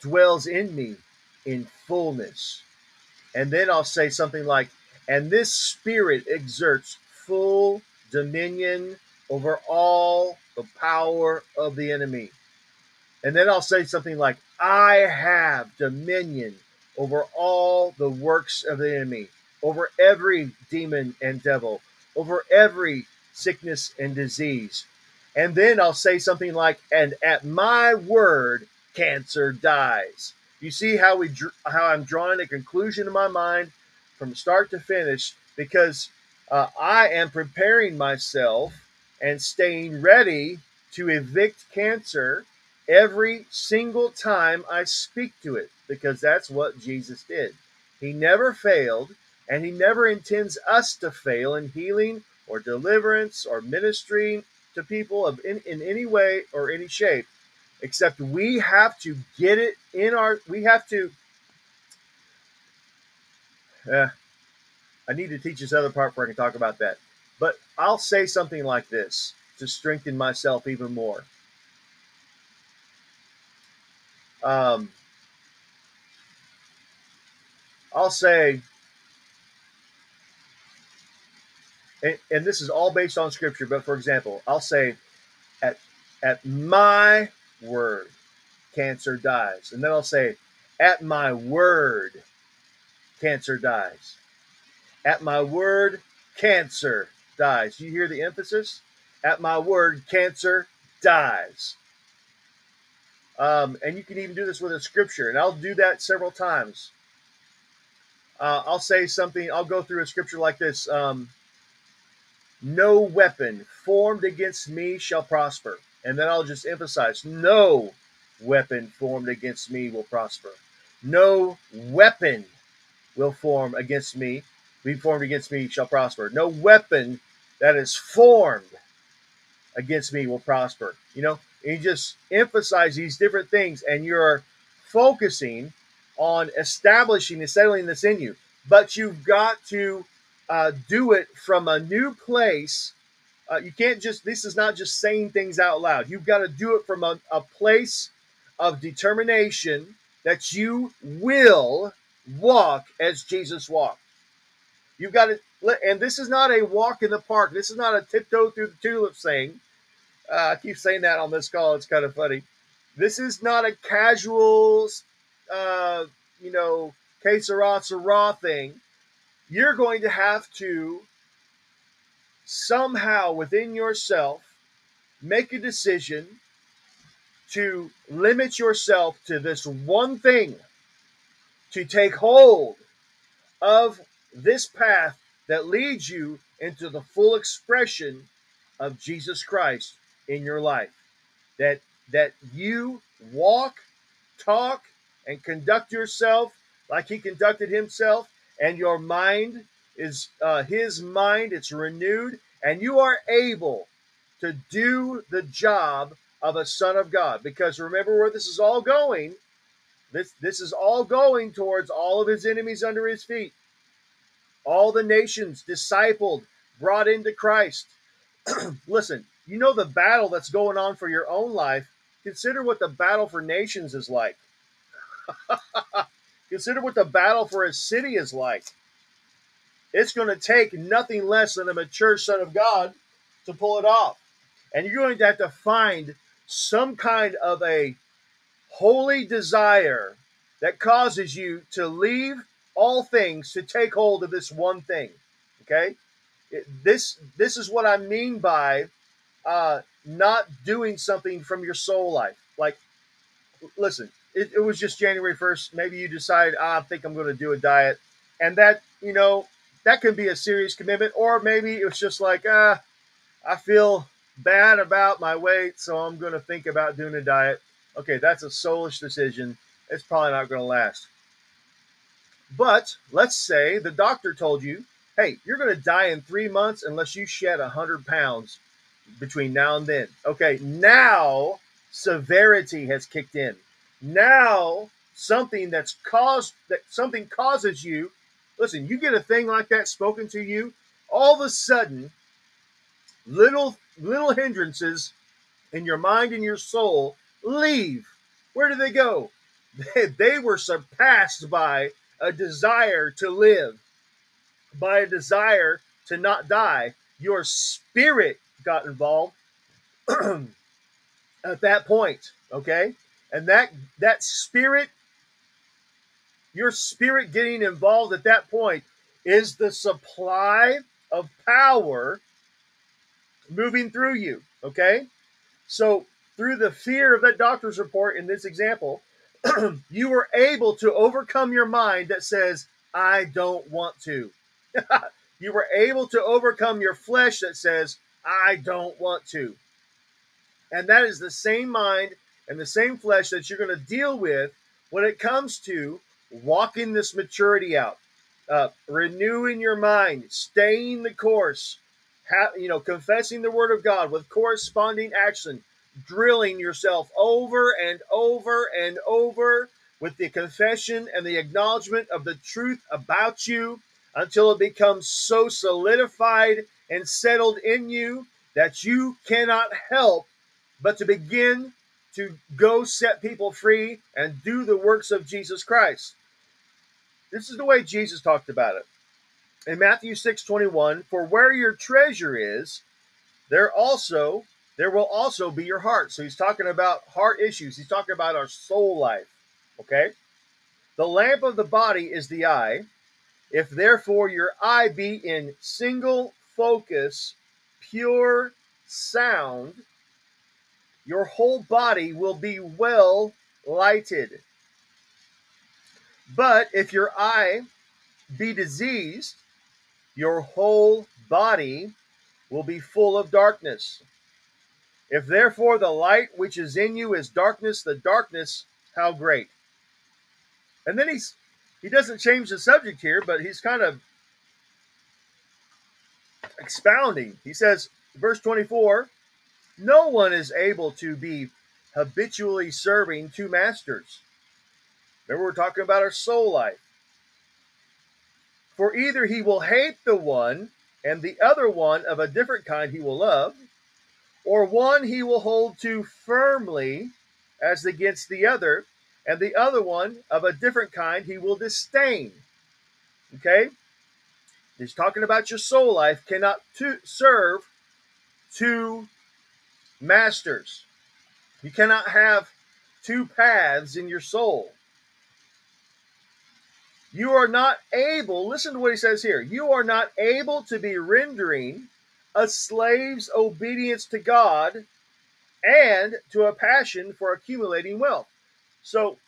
dwells in me in fullness. And then I'll say something like, and this Spirit exerts full dominion over all the power of the enemy. And then I'll say something like, I have dominion over all the works of the enemy over every demon and devil, over every sickness and disease. And then I'll say something like, and at my word, cancer dies. You see how we how I'm drawing a conclusion in my mind from start to finish because uh, I am preparing myself and staying ready to evict cancer every single time I speak to it because that's what Jesus did. He never failed. And He never intends us to fail in healing or deliverance or ministry to people of in, in any way or any shape, except we have to get it in our, we have to. Uh, I need to teach this other part before I can talk about that. But I'll say something like this to strengthen myself even more. Um, I'll say, and, and this is all based on scripture, but for example, I'll say, at at my word, cancer dies. And then I'll say, at my word, cancer dies. At my word, cancer dies. You hear the emphasis? At my word, cancer dies. Um, and you can even do this with a scripture, and I'll do that several times. Uh, I'll say something, I'll go through a scripture like this um, No weapon formed against me shall prosper. And then I'll just emphasize no weapon formed against me will prosper. No weapon will form against me, be formed against me shall prosper. No weapon that is formed against me will prosper. You know, you just emphasize these different things and you're focusing on establishing and settling this in you. But you've got to uh, do it from a new place. Uh, you can't just, this is not just saying things out loud. You've got to do it from a, a place of determination that you will walk as Jesus walked. You've got to, and this is not a walk in the park. This is not a tiptoe through the tulips thing. Uh, I keep saying that on this call. It's kind of funny. This is not a casual, uh, you know, que sera, sera thing. You're going to have to somehow within yourself make a decision to limit yourself to this one thing, to take hold of this path that leads you into the full expression of Jesus Christ in your life. That that you walk, talk, and conduct yourself like he conducted himself, and your mind is uh, his mind, it's renewed, and you are able to do the job of a son of God. Because remember where this is all going. This this is all going towards all of his enemies under his feet. All the nations discipled, brought into Christ. [clears throat] Listen, you know the battle that's going on for your own life. Consider what the battle for nations is like. [laughs] Consider what the battle for a city is like. It's going to take nothing less than a mature son of God to pull it off. And you're going to have to find some kind of a holy desire that causes you to leave all things to take hold of this one thing. Okay? This this is what I mean by uh, not doing something from your soul life. Like, listen, it, it was just January 1st. Maybe you decide, ah, I think I'm going to do a diet. And that, you know, that can be a serious commitment. Or maybe it was just like, ah, I feel bad about my weight, so I'm going to think about doing a diet. Okay, that's a soulish decision. It's probably not going to last. But let's say the doctor told you, hey, you're going to die in three months unless you shed 100 pounds between now and then. Okay, now severity has kicked in. Now something that's caused that something causes you. Listen, you get a thing like that spoken to you, all of a sudden, little little hindrances in your mind and your soul leave. Where do they go? They, they were surpassed by a desire to live, by a desire to not die. Your spirit got involved [clears throat] at that point, okay? And that that spirit your spirit getting involved at that point is the supply of power moving through you, okay? So, through the fear of that doctor's report in this example, [clears throat] you were able to overcome your mind that says, I don't want to. [laughs] you were able to overcome your flesh that says, I don't want to. And that is the same mind and the same flesh that you're going to deal with when it comes to walking this maturity out, uh, renewing your mind, staying the course, ha- you know, confessing the word of God with corresponding action, drilling yourself over and over and over with the confession and the acknowledgement of the truth about you until it becomes so solidified and settled in you that you cannot help but to begin to go set people free and do the works of Jesus Christ. This is the way Jesus talked about it. In Matthew 6 21, for where your treasure is, there also there will also be your heart. So he's talking about heart issues. He's talking about our soul life. Okay? The lamp of the body is the eye. If therefore your eye be in single focus, pure, sound, your whole body will be well lighted. But if your eye be diseased, your whole body will be full of darkness. If therefore the light which is in you is darkness, the darkness how great? And then he's he doesn't change the subject here, but he's kind of expounding. He says, verse 24, no one is able to be habitually serving two masters. Remember, we're talking about our soul life. For either he will hate the one, and the other one of a different kind he will love, or one he will hold to firmly as against the other, and the other one of a different kind he will disdain. Okay? He's talking about your soul life cannot to serve two masters. You cannot have two paths in your soul. You are not able, listen to what he says here. You are not able to be rendering a slave's obedience to God and to a passion for accumulating wealth. So,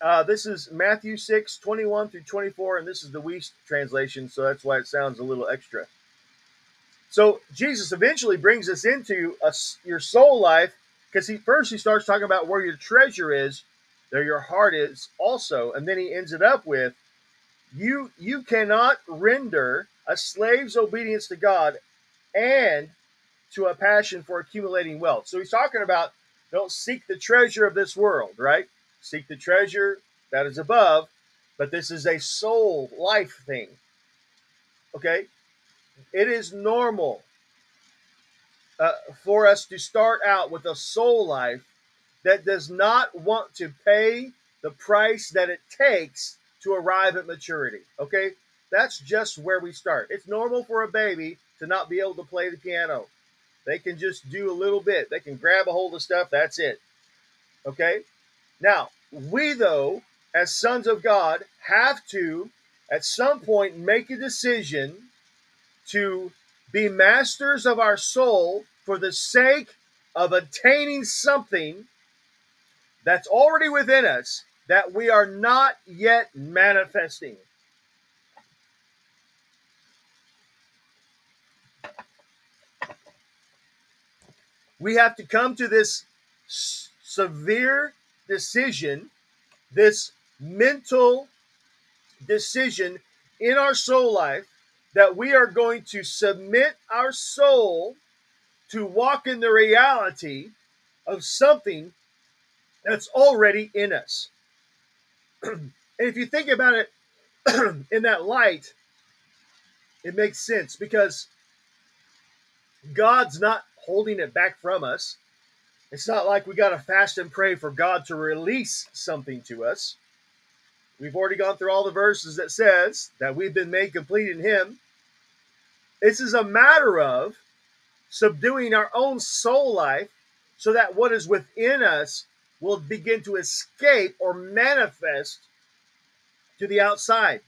uh, this is Matthew 6, 21 through 24, and this is the Wuest translation, so that's why it sounds a little extra. So, Jesus eventually brings us into a, your soul life because he first he starts talking about where your treasure is, there your heart is also, and then he ends it up with you you cannot render a slave's obedience to God and to a passion for accumulating wealth. So he's talking about don't seek the treasure of this world, right? Seek the treasure that is above, but this is a soul life thing. Okay? It is normal uh, for us to start out with a soul life that does not want to pay the price that it takes to arrive at maturity. Okay? That's just where we start. It's normal for a baby to not be able to play the piano. They can just do a little bit. They can grab a hold of stuff. That's it. Okay? Now, we, though, as sons of God, have to, at some point, make a decision to be masters of our soul for the sake of attaining something that's already within us that we are not yet manifesting. We have to come to this severe decision, this mental decision in our soul life that we are going to submit our soul to walk in the reality of something that's already in us. [clears throat] and if you think about it [clears throat] in that light, it makes sense because God's not holding it back from us. It's not like we got to fast and pray for God to release something to us. We've already gone through all the verses that says that we've been made complete in him. This is a matter of subduing our own soul life so that what is within us will begin to escape or manifest to the outside.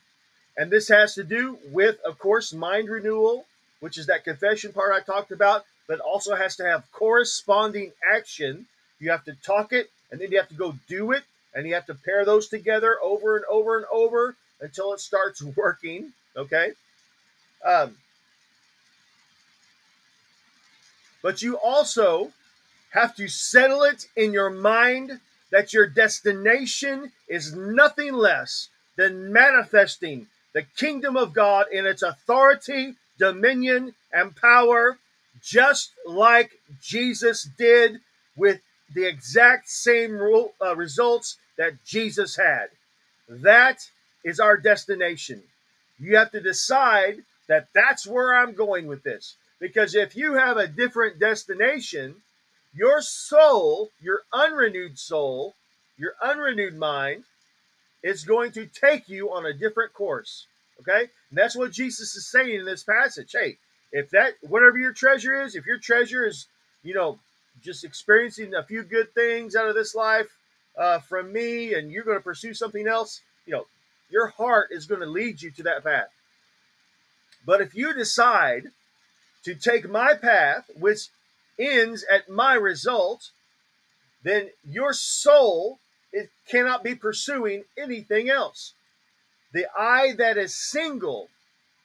And this has to do with, of course, mind renewal, which is that confession part I talked about, but also has to have corresponding action. You have to talk it, and then you have to go do it, and you have to pair those together over and over and over until it starts [laughs] working. Okay. Um, but you also have to settle it in your mind that your destination is nothing less than manifesting the kingdom of God in its authority, dominion, and power, just like Jesus did with the exact same uh, results that Jesus had. That is our destination. You have to decide that that's where I'm going with this. Because if you have a different destination, your soul, your unrenewed soul, your unrenewed mind is going to take you on a different course. Okay? And that's what Jesus is saying in this passage. Hey, if that, whatever your treasure is, if your treasure is, you know, just experiencing a few good things out of this life uh, from me and you're going to pursue something else, you know, your heart is going to lead you to that path. But if you decide to take my path, which ends at my result, then your soul it cannot be pursuing anything else. The eye that is single,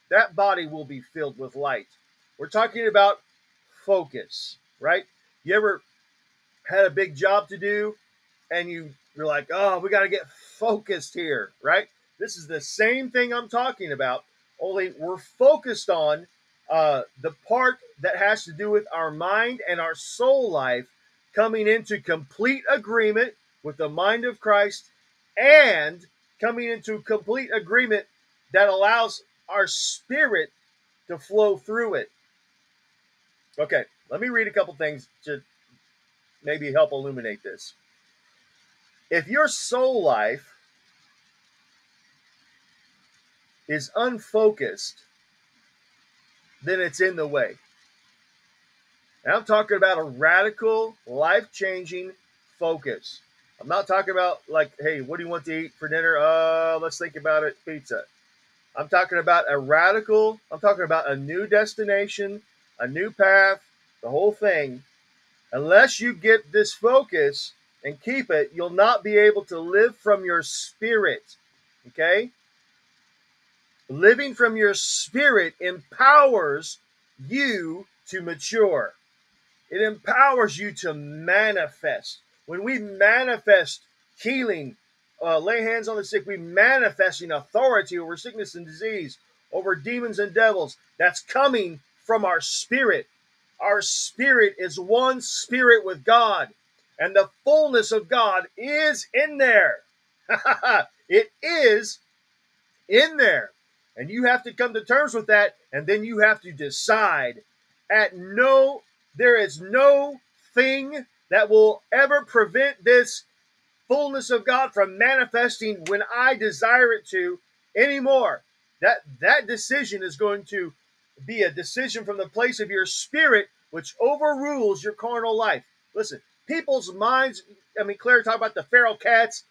that body will be filled with light. We're talking about focus, right? You ever had a big job to do and you you're like, "Oh, we got to get focused here," right? This is the same thing I'm talking about, only we're focused on uh, the part that has to do with our mind and our soul life coming into complete agreement with the mind of Christ and coming into complete agreement that allows our spirit to flow through it. Okay, let me read a couple things to maybe help illuminate this. If your soul life is unfocused, then it's in the way. And I'm talking about a radical, life changing focus. I'm not talking about like, hey, what do you want to eat for dinner? Uh, let's think about it, pizza. I'm talking about a radical, I'm talking about a new destination, a new path, the whole thing. Unless you get this focus and keep it, you'll not be able to live from your spirit. Okay? Living from your spirit empowers you to mature. It empowers you to manifest. When we manifest healing, uh, lay hands on the sick, we manifesting authority over sickness and disease, over demons and devils. That's coming from our spirit. Our spirit is one spirit with God, and the fullness of God is in there. [laughs] it is in there. And you have to come to terms with that, and then you have to decide at no, there is no thing that will ever prevent this fullness of God from manifesting when I desire it to anymore. That that decision is going to be a decision from the place of your spirit, which overrules your carnal life. Listen, people's minds. I mean, Claire talked about the feral cats.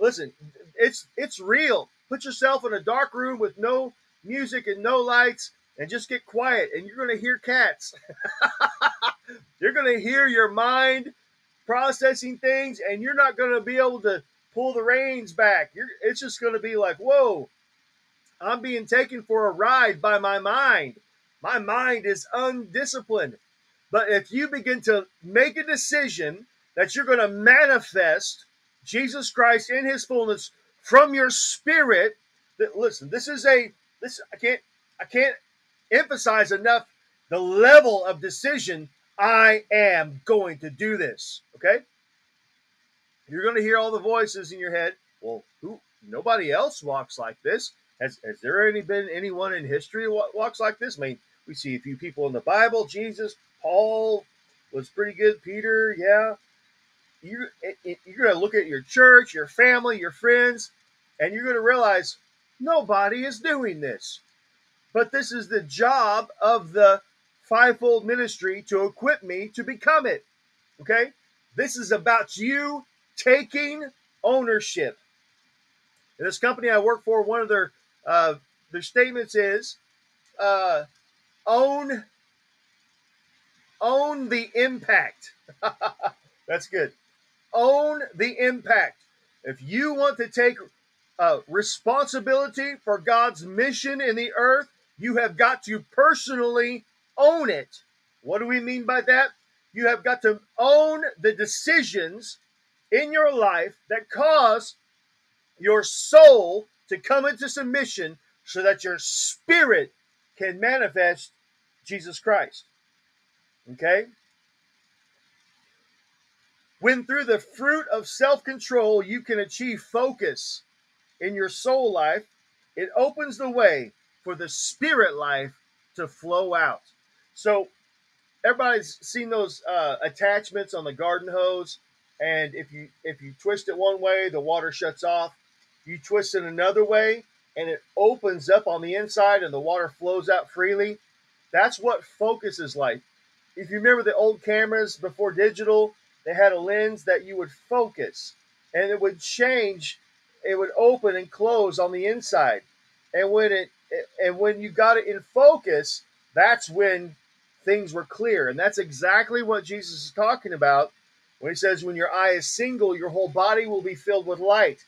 Listen, it's it's real. Put yourself in a dark room with no music and no lights, and just get quiet, and you're going to hear cats. [laughs] you're going to hear your mind processing things, and you're not going to be able to pull the reins back. You're, it's just going to be like, whoa, I'm being taken for a ride by my mind. My mind is undisciplined. But if you begin to make a decision that you're going to manifest Jesus Christ in his fullness from your spirit, that listen, this is a this I can't I can't emphasize enough the level of decision I am going to do this. Okay? You're going to hear all the voices in your head. Well, who? Nobody else walks like this. Has Has there any been anyone in history what walks like this? I mean, we see a few people in the Bible. Jesus, Paul was pretty good. Peter, yeah. You eh, eh, you're going to look at your church, your family, your friends, and you're going to realize nobody is doing this. But this is the job of the fivefold ministry to equip me to become it. Okay? This is about you taking ownership. In this company I work for, one of their uh, their statements is uh, own own the impact. [laughs] That's good. Own the impact. If you want to take uh, responsibility for God's mission in the earth, you have got to personally own it. What do we mean by that? You have got to own the decisions in your life that cause your soul to come into submission so that your spirit can manifest Jesus Christ. Okay? When through the fruit of self control you can achieve focus in your soul life, it opens the way for the spirit life to flow out. So everybody's seen those uh, attachments on the garden hose, and if you if you twist it one way, the water shuts off. You twist it another way, and it opens up on the inside, and the water flows out freely. That's what focus is like. If you remember the old cameras before digital, they had a lens that you would focus, and it would change. It would open and close on the inside, and when it and when you got it in focus, that's when things were clear. And that's exactly what Jesus is talking about when he says, When your eye is single, your whole body will be filled with light.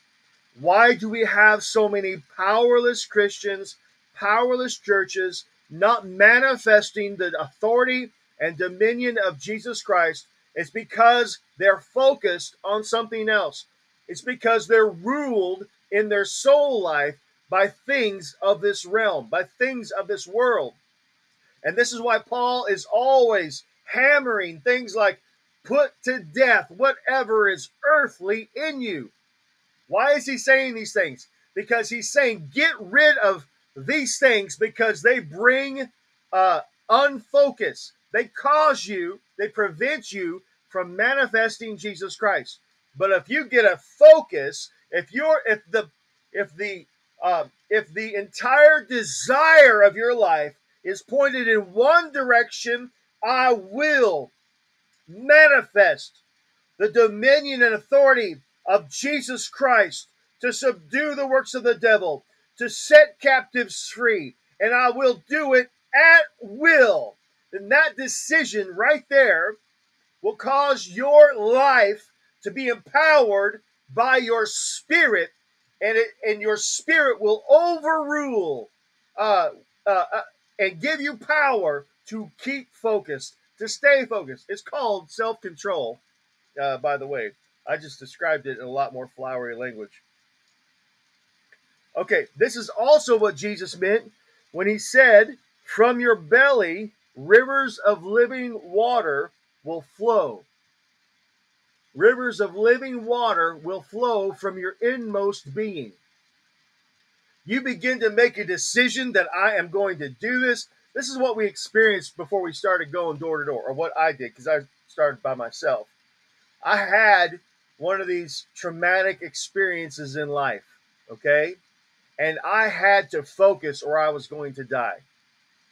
Why do we have so many powerless Christians, powerless churches, not manifesting the authority and dominion of Jesus Christ? It's because they're focused on something else. It's because they're ruled in their soul life by things of this realm, by things of this world. And this is why Paul is always hammering things like put to death whatever is earthly in you. Why is he saying these things? Because he's saying get rid of these things because they bring uh, unfocus. They cause you, they prevent you from manifesting Jesus Christ. But if you get a focus, if you're if the if the uh, if the entire desire of your life is pointed in one direction, I will manifest the dominion and authority of Jesus Christ to subdue the works of the devil, to set captives free, and I will do it at will. And that decision right there will cause your life to be empowered by your spirit, and it and your spirit will overrule uh, uh, uh, and give you power to keep focused, to stay focused. It's called self control, uh, by the way. I just described it in a lot more flowery language. Okay, this is also what Jesus meant when he said, From your belly, rivers of living water will flow. Rivers of living water will flow from your inmost being. You begin to make a decision that I am going to do this. This is what we experienced before we started going door to door, or what I did, because I started by myself. I had one of these traumatic experiences in life, okay? And I had to focus or I was going to die.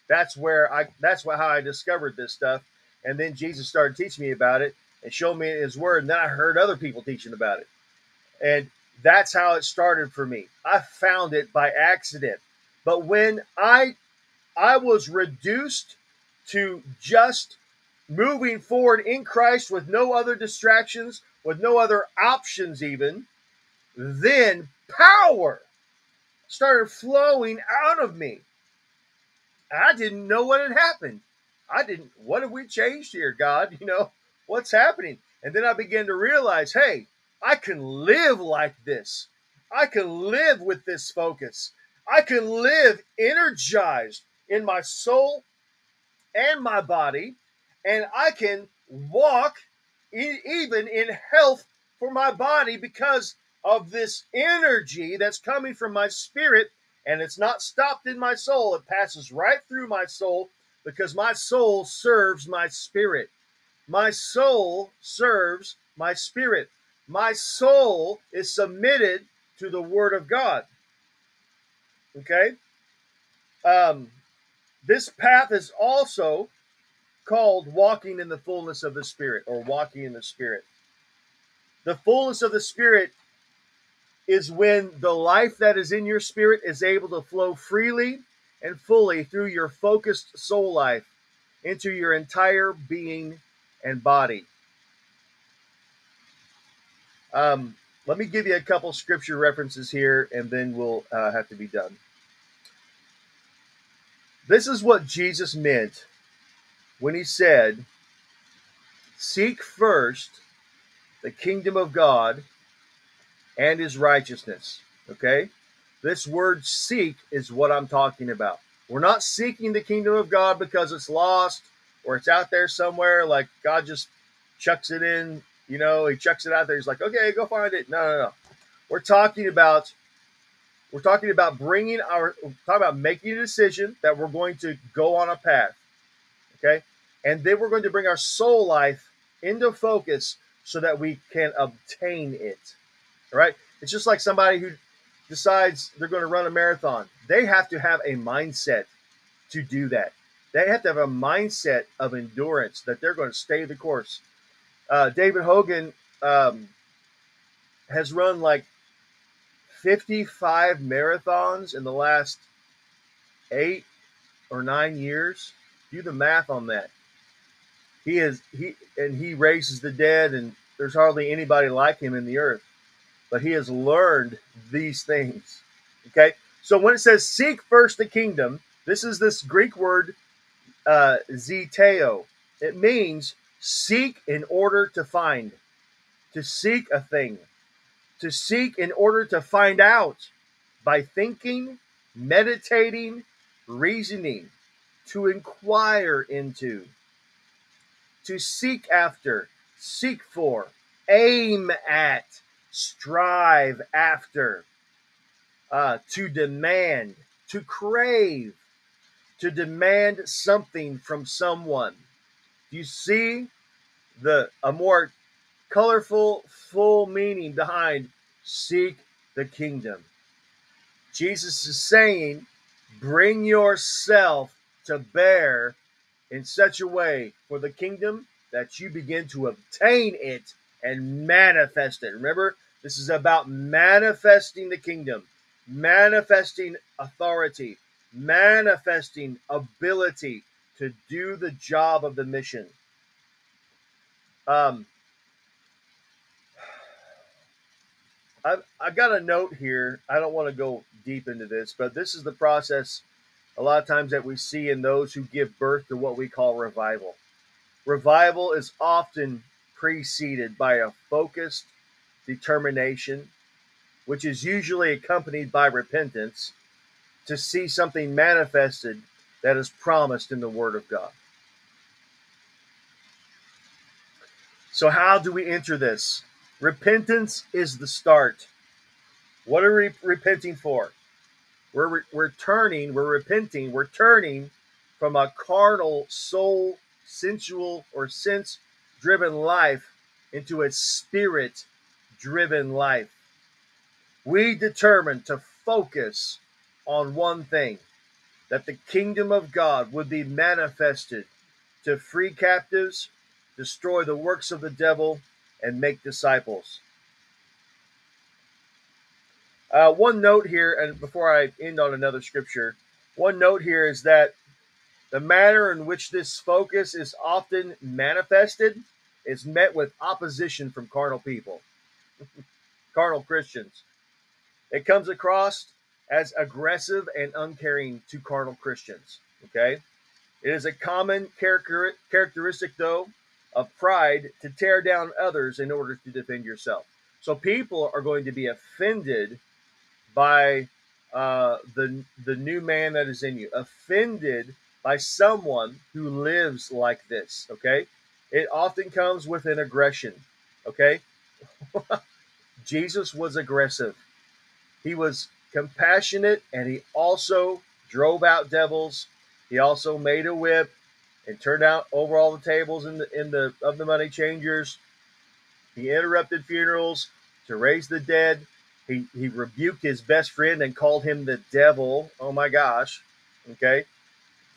That's where I that's how I discovered this stuff. And then Jesus started teaching me about it and showed me his word. And then I heard other people teaching about it. And that's how it started for me. I found it by accident. But when I I was reduced to just moving forward in Christ with no other distractions, with no other options, even, then power started flowing out of me. I didn't know what had happened. I didn't, what have we changed here, God? [laughs] You know, what's happening? And then I began to realize, hey, I can live like this. I can live with this focus. I can live energized in my soul and my body, and I can walk even in health for my body because of this energy that's coming from my spirit, and it's not stopped in my soul. It passes right through my soul because my soul serves my spirit. My soul serves my spirit. My soul is submitted to the Word of God. Okay? Um, this path is also called walking in the fullness of the Spirit or walking in the Spirit. The fullness of the Spirit is when the life that is in your spirit is able to flow freely and fully through your focused soul life into your entire being and body. Um, let me give you a couple scripture references here, and then we'll uh, have to be done. This is what Jesus meant when he said, Seek first the kingdom of God and his righteousness. Okay? This word seek is what I'm talking about. We're not seeking the kingdom of God because it's lost or it's out there somewhere, like God just chucks it in you know, he checks it out there. He's like, okay, go find it. No, no, no. We're talking about we're talking about bringing our talking about making a decision that we're going to go on a path. Okay, and then we're going to bring our soul life into focus so that we can obtain it. All right. It's just like somebody who decides they're going to run a marathon. They have to have a mindset to do that. They have to have a mindset of endurance that they're going to stay the course. Uh, David Hogan um, has run like 55 marathons in the last eight or nine years. Do the math on that. He is he and he raises the dead, and there's hardly anybody like him in the earth. But he has learned these things. Okay, so when it says seek first the kingdom, this is this Greek word uh, zeteo. It means seek in order to find, to seek a thing, to seek in order to find out by thinking, meditating, reasoning, to inquire into, to seek after, seek for, aim at, strive after, uh, to demand, to crave, to demand something from someone. Do you see the a more colorful, full meaning behind seek the kingdom. Jesus is saying, bring yourself to bear in such a way for the kingdom that you begin to obtain it and manifest it. Remember, this is about manifesting the kingdom, manifesting authority, manifesting ability to do the job of the mission. Um, I've, I've got a note here. I don't want to go deep into this, but this is the process a lot of times that we see in those who give birth to what we call revival. Revival is often preceded by a focused determination, which is usually accompanied by repentance to see something manifested that is promised in the Word of God. So, how do we enter this? Repentance is the start. What are we repenting for? We're, we're turning, we're repenting, we're turning from a carnal, soul, sensual, or sense driven life into a spirit driven life. We determine to focus on one thing that the kingdom of God would be manifested to free captives, destroy the works of the devil, and make disciples. Uh, one note here, and before I end on another scripture, one note here is that the manner in which this focus is often manifested is met with opposition from carnal people, [laughs] carnal Christians. It comes across as aggressive and uncaring to carnal Christians. Okay? It is a common character, characteristic, though, of pride to tear down others in order to defend yourself. So people are going to be offended by uh, the the new man that is in you, offended by someone who lives like this. Okay, it often comes with an aggression. Okay, [laughs] Jesus was aggressive. He was compassionate, and he also drove out devils. He also made a whip and turned out over all the tables in the in the of the money changers. He interrupted funerals to raise the dead. He he rebuked his best friend and called him the devil. Oh my gosh. Okay.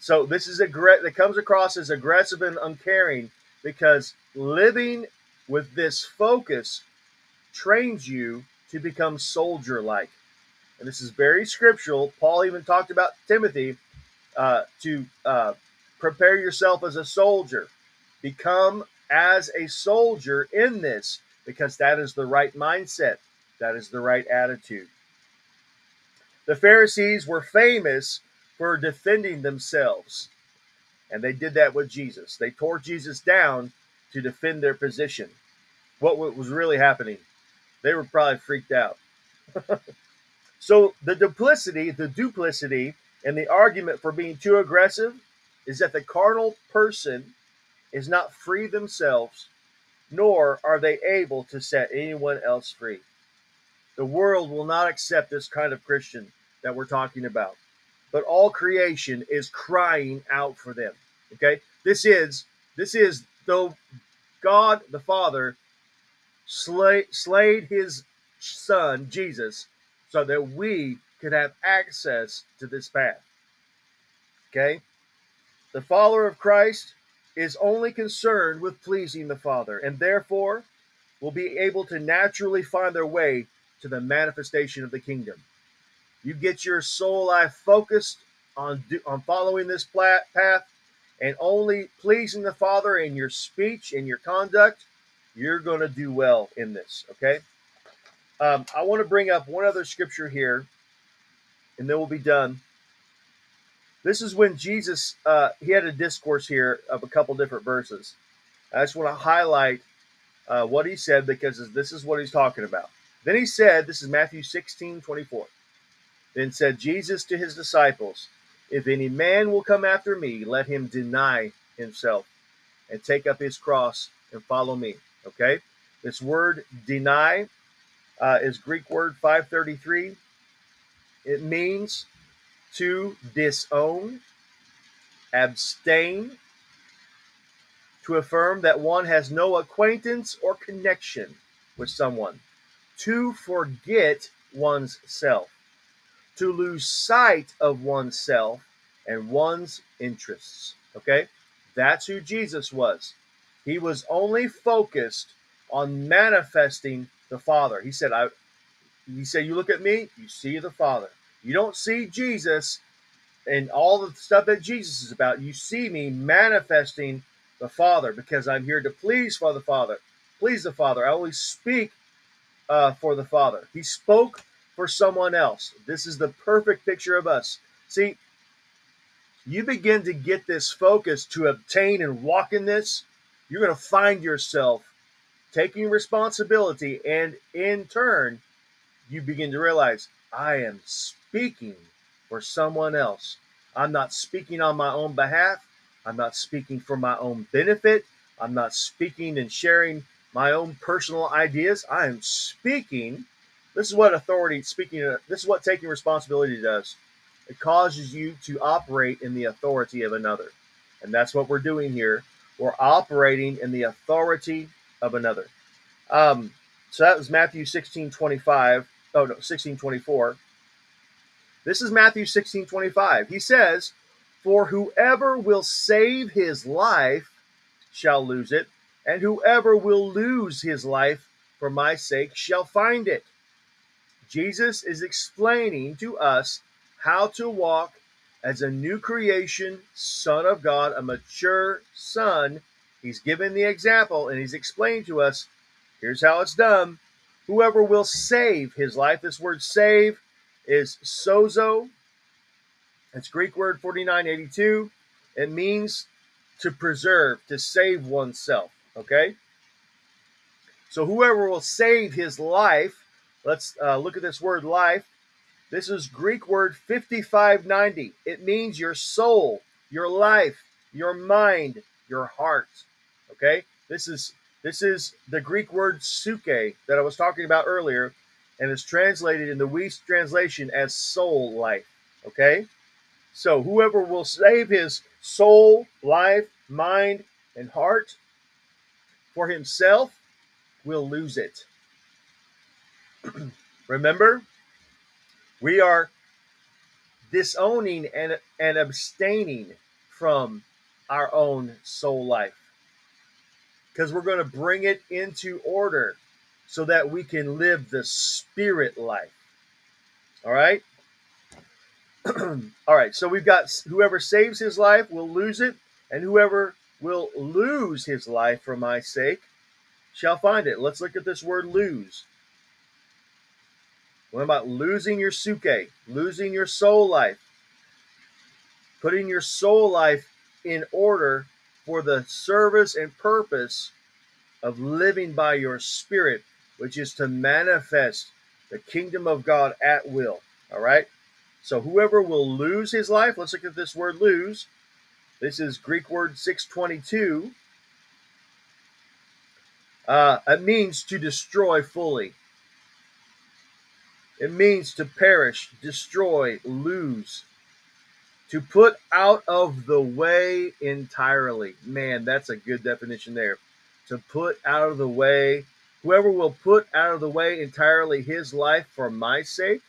So this is a that comes across as aggressive and uncaring because living with this focus trains you to become soldier like and this is very scriptural. Paul even talked about Timothy uh, to uh, prepare yourself as a soldier, become as a soldier in this, because that is the right mindset, that is the right attitude. The Pharisees were famous for defending themselves, and they did that with Jesus. They tore Jesus down to defend their position. What was really happening? They were probably freaked out. [laughs] So the duplicity, the duplicity, and the argument for being too aggressive is that the carnal person is not free themselves, nor are they able to set anyone else free. The world will not accept this kind of Christian that we're talking about. But all creation is crying out for them. Okay? This is this is though God the Father slay, slayed his son Jesus so that we could have access to this path. Okay? The follower of Christ is only concerned with pleasing the Father and therefore will be able to naturally find their way to the manifestation of the kingdom. You get your soul life focused on on following this path, and only pleasing the Father in your speech and your conduct, you're going to do well in this. Okay. Um, I want to bring up one other scripture here, and then we'll be done. This is when Jesus uh, he had a discourse here of a couple different verses. I just want to highlight uh, what he said because this is what he's talking about. Then he said, This is Matthew 16 24. Then said Jesus to his disciples, If any man will come after me, let him deny himself and take up his cross and follow me. Okay? This word deny uh, is Greek word 533. It means to disown, abstain, to affirm that one has no acquaintance or connection with someone, to forget one's self, to lose sight of oneself and one's interests. Okay? That's who Jesus was. He was only focused on manifesting the Father. He said, I he said, You look at me, you see the Father. You don't see Jesus and all the stuff that Jesus is about. You see me manifesting the Father because I'm here to please for the Father. Please the Father. I always speak uh, for the Father. He spoke for someone else. This is the perfect picture of us. See, you begin to get this focus to obtain and walk in this, you're going to find yourself taking responsibility, and in turn, you begin to realize I am speaking for someone else. I'm not speaking on my own behalf. I'm not speaking for my own benefit. I'm not speaking and sharing my own personal ideas. I am speaking. This is what authority, speaking, uh, this is what taking responsibility does. It causes you to operate in the authority of another. And that's what we're doing here. We're operating in the authority of another. Um, so that was Matthew 16 25. Oh, no, 16 24. This is Matthew 16 25. He says, For whoever will save his life shall lose it, and whoever will lose his life for my sake shall find it. Jesus is explaining to us how to walk as a new creation, son of God, a mature son. He's given the example and he's explained to us here's how it's done. Whoever will save his life, this word save is sozo. It's Greek word 4982. It means to preserve, to save oneself. Okay? So whoever will save his life, let's uh, look at this word life. This is Greek word 5590. It means your soul, your life, your mind, your heart. Okay? This is this is the Greek word psuche that I was talking about earlier, and is translated in the Wuest translation as soul life. Okay? So whoever will save his soul, life, mind, and heart for himself will lose it. [clears throat] Remember, we are disowning and, and abstaining from our own soul life because we're going to bring it into order so that we can live the spirit life. All right? [clears throat] All right, so we've got whoever saves his life will lose it, and whoever will lose his life for my sake shall find it. Let's look at this word lose. What about losing your psuche, losing your soul life, putting your soul life in order for the service and purpose of living by your spirit, which is to manifest the kingdom of God at will. All right? So whoever will lose his life, let's look at this word lose. This is Greek word 622. Uh, it means to destroy fully. It means to perish, destroy, lose, to put out of the way entirely. Man, that's a good definition there. To put out of the way, whoever will put out of the way entirely his life for my sake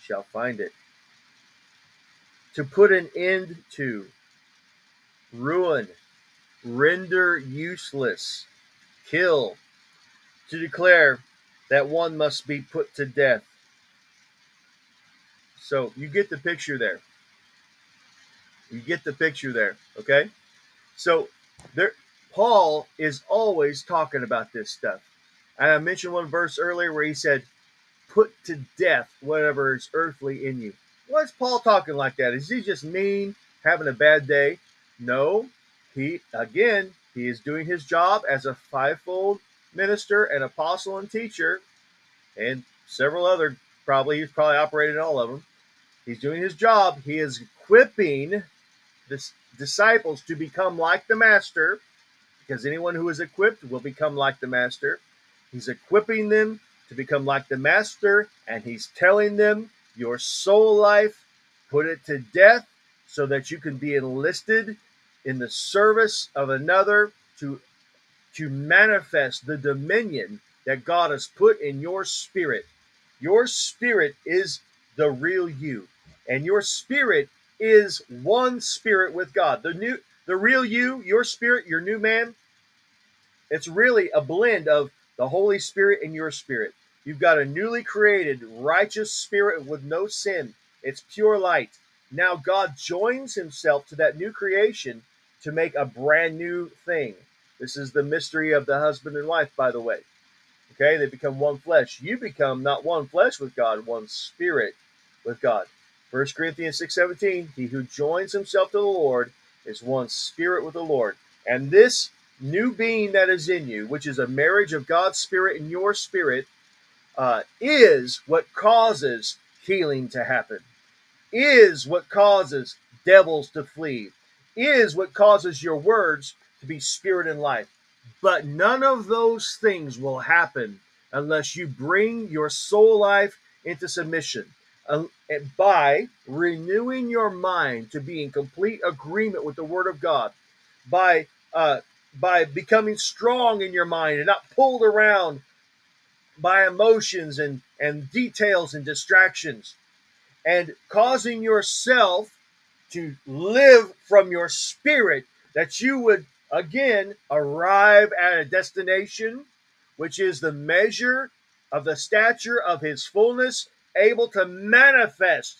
shall find it. To put an end to, ruin, render useless, kill, to declare that one must be put to death so you get the picture there. You get the picture there, okay? So there, Paul is always talking about this stuff. And I mentioned one verse earlier where he said, "Put to death whatever is earthly in you." Why is Paul talking like that? Is he just mean, having a bad day? No, he again he is doing his job as a fivefold minister and apostle and teacher, and several other probably he's probably operated all of them. He's doing his job. He is equipping the disciples to become like the master, because anyone who is equipped will become like the master. He's equipping them to become like the master, and he's telling them your soul life, put it to death so that you can be enlisted in the service of another to to manifest the dominion that God has put in your spirit. Your spirit is the real you, and your spirit is one spirit with God. The new the real you, your spirit, your new man, it's really a blend of the Holy Spirit and your spirit. You've got a newly created righteous spirit with no sin. It's pure light. Now God joins himself to that new creation to make a brand new thing. This is the mystery of the husband and wife, by the way. Okay, they become one flesh. You become not one flesh with God, one spirit with God. 1 Corinthians 6:17, he who joins himself to the Lord is one spirit with the Lord. And this new being that is in you, which is a marriage of God's spirit and your spirit, uh, is what causes healing to happen, is what causes devils to flee, is what causes your words to be spirit and life. But none of those things will happen unless you bring your soul life into submission uh, by renewing your mind to be in complete agreement with the Word of God, by uh, by becoming strong in your mind and not pulled around by emotions and, and details and distractions, and causing yourself to live from your spirit, that you would again arrive at a destination which is the measure of the stature of his fullness, able to manifest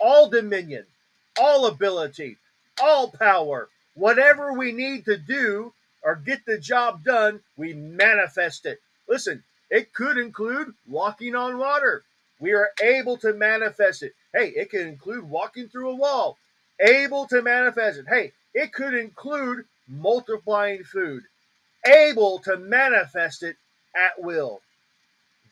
all dominion, all ability, all power, whatever we need to do or get the job done, we manifest it. Listen, it could include walking on water. We are able to manifest it. Hey, it could include walking through a wall. Able to manifest it. Hey, it could include multiplying food. Able to manifest it at will.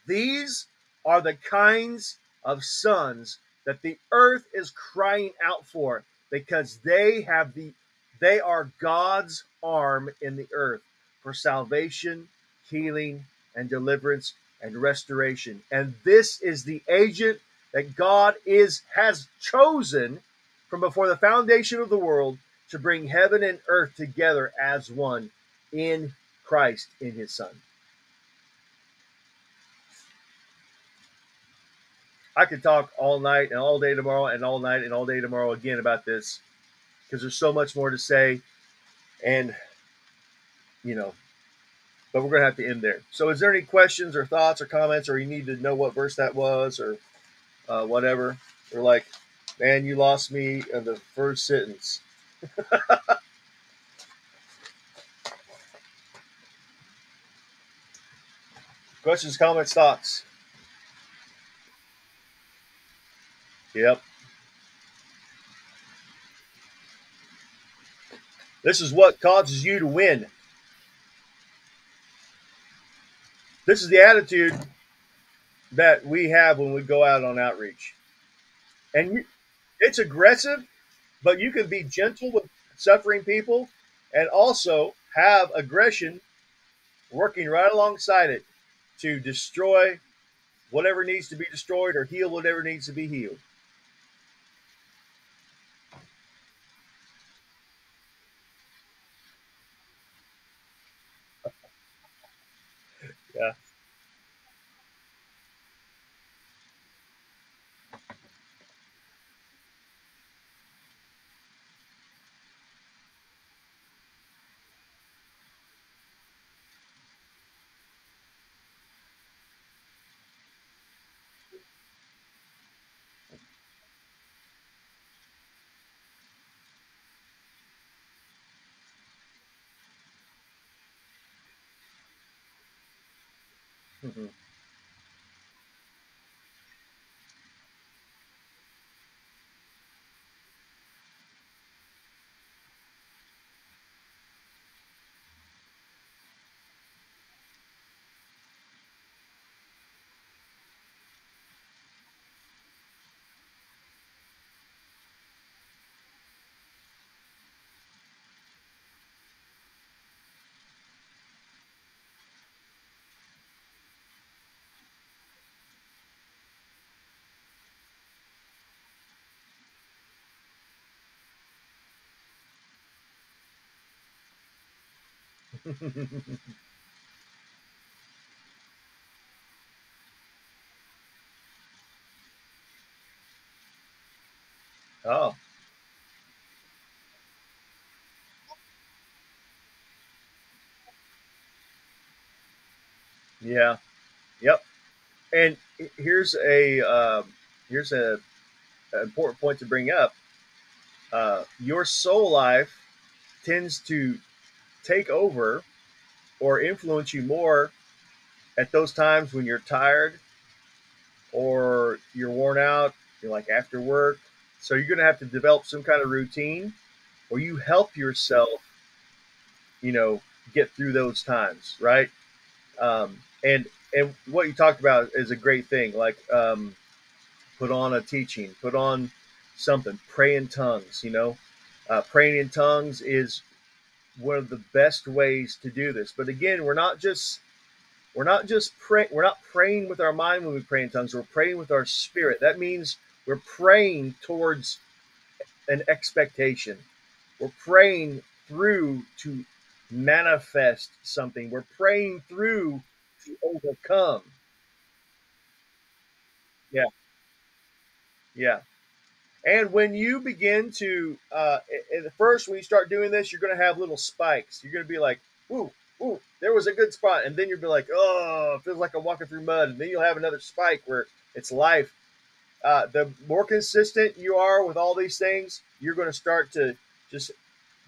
These are the kinds of sons that the earth is crying out for because they have the they are God's arm in the earth for salvation, healing, and deliverance and restoration. And this is the agent that God is has chosen from before the foundation of the world to bring heaven and earth together as one in Christ in his son. I could talk all night and all day tomorrow and all night and all day tomorrow again about this because there's so much more to say and you know but we're going to have to end there. So, is there any questions or thoughts or comments, or you need to know what verse that was, or uh, whatever? Or like, man, you lost me in the first sentence. [laughs] questions, comments, thoughts? Yep. This is what causes you to win. This is the attitude that we have when we go out on outreach. And it's aggressive, but you can be gentle with suffering people and also have aggression working right alongside it to destroy whatever needs to be destroyed or heal whatever needs to be healed. Yeah. Mhm. [laughs] oh, yeah. Yep. And here's a um, here's a, an important point to bring up. Uh, your soul life tends to take over or influence you more at those times when you're tired or you're worn out, you're like after work. So you're going to have to develop some kind of routine or you help yourself, you know, get through those times, right? Um, and and what you talked about is a great thing. Like um, put on a teaching, put on something, pray in tongues. You know, uh, praying in tongues is one of the best ways to do this. But again, we're not just we're not just praying. We're not praying with our mind when we pray in tongues. We're praying with our spirit. That means we're praying towards an expectation. We're praying through to manifest something. We're praying through to overcome. Yeah, yeah. And when you begin to, uh, at first, when you start doing this, you're going to have little spikes. You're going to be like, "Ooh, ooh, there was a good spot," and then you'll be like, "Oh, it feels like I'm walking through mud." And then you'll have another spike where it's life. Uh, the more consistent you are with all these things, you're going to start to just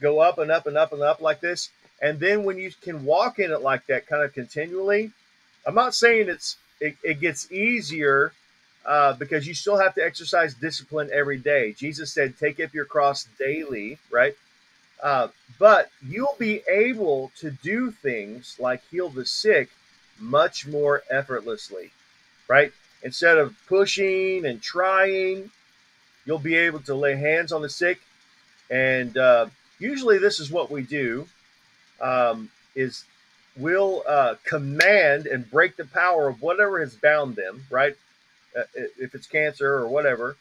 go up and up and up and up like this. And then when you can walk in it like that, kind of continually, I'm not saying it's it, it gets easier uh, because you still have to exercise discipline every day. Jesus said, "Take up your cross daily," right? Uh, but you'll be able to do things like heal the sick much more effortlessly, right? Instead of pushing and trying, you'll be able to lay hands on the sick. And uh, usually, this is what we do: um, is we'll uh, command and break the power of whatever has bound them, right? Uh, if it's cancer or whatever,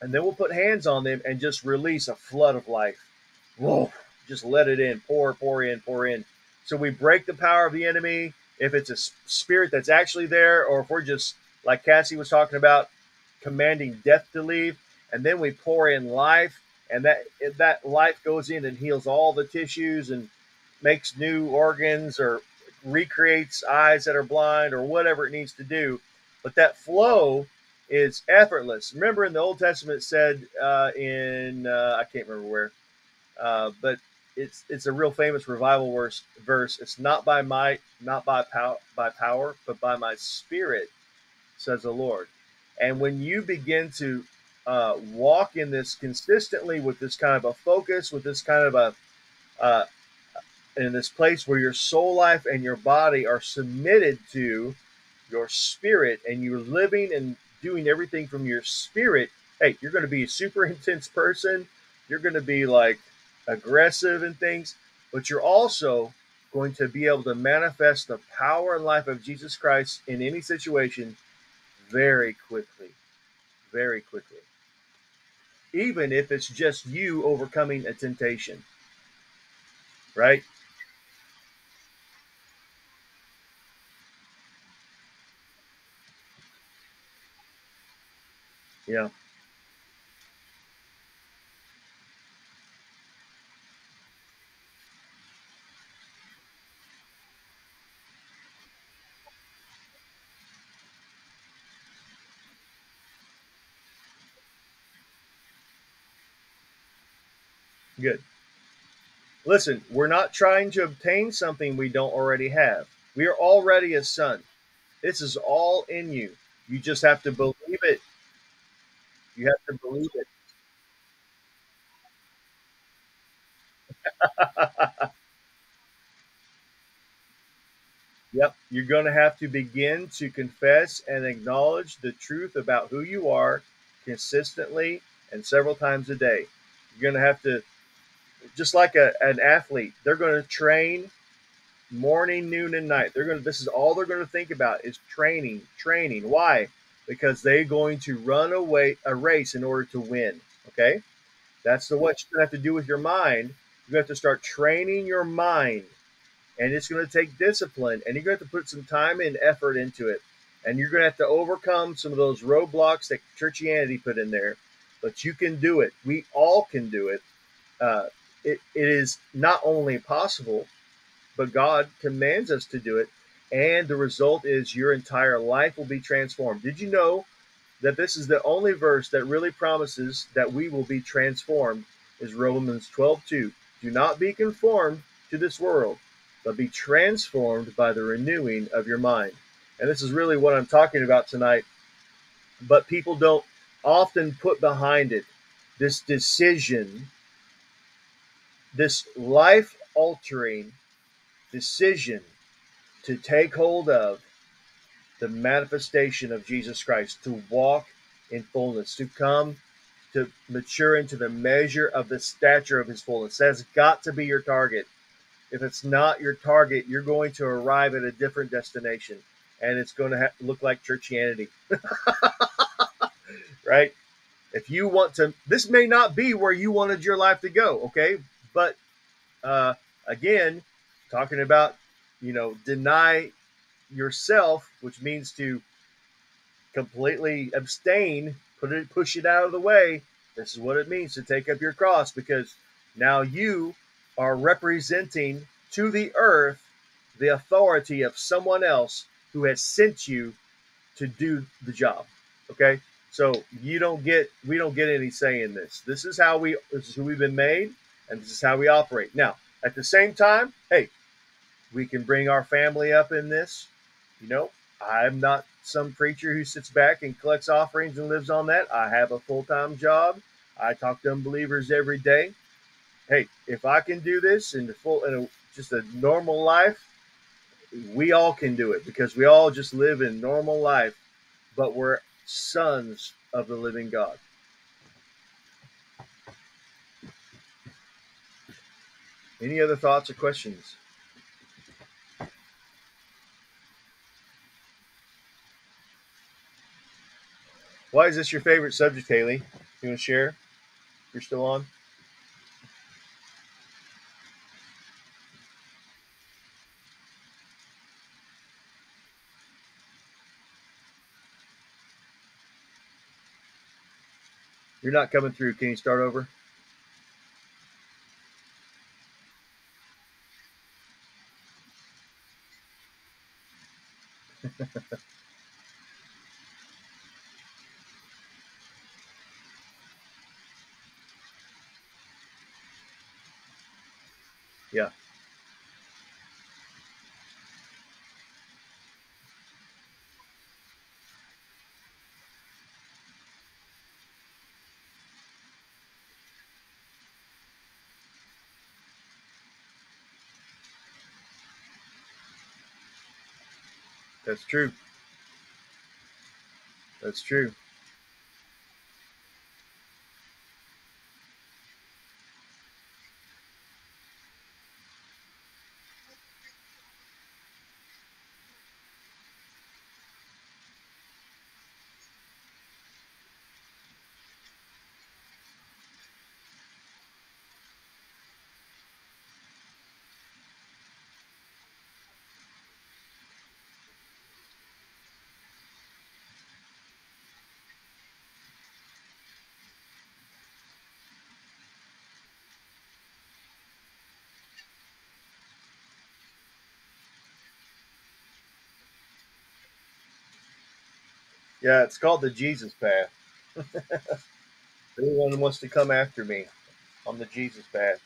and then we'll put hands on them and just release a flood of life. Whoa, just let it in, pour, pour in, pour in. So we break the power of the enemy. If it's a spirit that's actually there, or if we're just like Cassie was talking about, commanding death to leave, and then we pour in life, and that that life goes in and heals all the tissues and makes new organs or recreates eyes that are blind or whatever it needs to do. But that flow is effortless. Remember in the Old Testament, said uh, in uh, I can't remember where, uh, but it's it's a real famous revival verse. Verse. It's not by might, not by power, by power, but by my Spirit, says the Lord. And when you begin to uh, walk in this consistently with this kind of a focus, with this kind of a uh, in this place where your soul life and your body are submitted to your spirit and you're living and doing everything from your spirit, hey, you're going to be a super [laughs] intense person. You're going to be like aggressive and things, but you're also going to be able to manifest the power and life of Jesus Christ in any situation very quickly. Very quickly. Even if it's just you overcoming a temptation, right? Yeah. Good. Listen, we're not trying to obtain something we don't already have. We are already a son. This is all in you. You just have to believe it. You have to believe it. [laughs] yep, you're going to have to begin to confess and acknowledge the truth about who you are consistently and several times a day. You're going to have to, just like a, an athlete, they're going to train morning, noon, and night. They're going to, this is all they're going to think about is training, training. Why? Because they're going to run away a race in order to win. Okay. That's the what you have to do with your mind. You have to start training your mind, and it's going to take discipline, and you're going to have to put some time and effort into it, and you're going to have to overcome some of those roadblocks that churchianity put in there. But you can do it. We all can do it. Uh, it, it is not only possible, but God commands us to do it. And the result is your entire life will be transformed. Did you know that this is the only verse that really promises that we will be transformed? Is Romans 12 2. Do not be conformed to this world, but be transformed by the renewing of your mind. And this is really what I'm talking about tonight. But people don't often put behind it this decision, this life altering decision to take hold of the manifestation of Jesus Christ, to walk in fullness, to come to mature into the measure of the stature of his fullness. That's got to be your target. If it's not your target, you're going to arrive at a different destination and it's going to look like churchianity. [laughs] right? If you want to, this may not be where you wanted your life to go, okay? But uh, again, talking about, you know, deny yourself, which means to completely abstain, put it, push it out of the way. This is what it means to take up your cross because now you are representing to the earth the authority of someone else who has sent you to do the job. Okay. So you don't get, we don't get any say in this. This is how we, this is who we've been made and this is how we operate. Now, at the same time, hey, we can bring our family up in this. You know, I'm not some preacher who sits back and collects offerings and lives on that. I have a full time job. I talk to unbelievers every day. Hey, if I can do this in the full in a, just a normal life, we all can do it because we all just live in normal life, but we're sons of the living God. Any other thoughts or questions? Why is this your favorite subject, Haley? You want to share? You're still on? You're not coming through. Can you start over? yeah. That's true. That's true. Yeah, it's called the Jesus path. [laughs] Anyone wants to come after me on the Jesus path.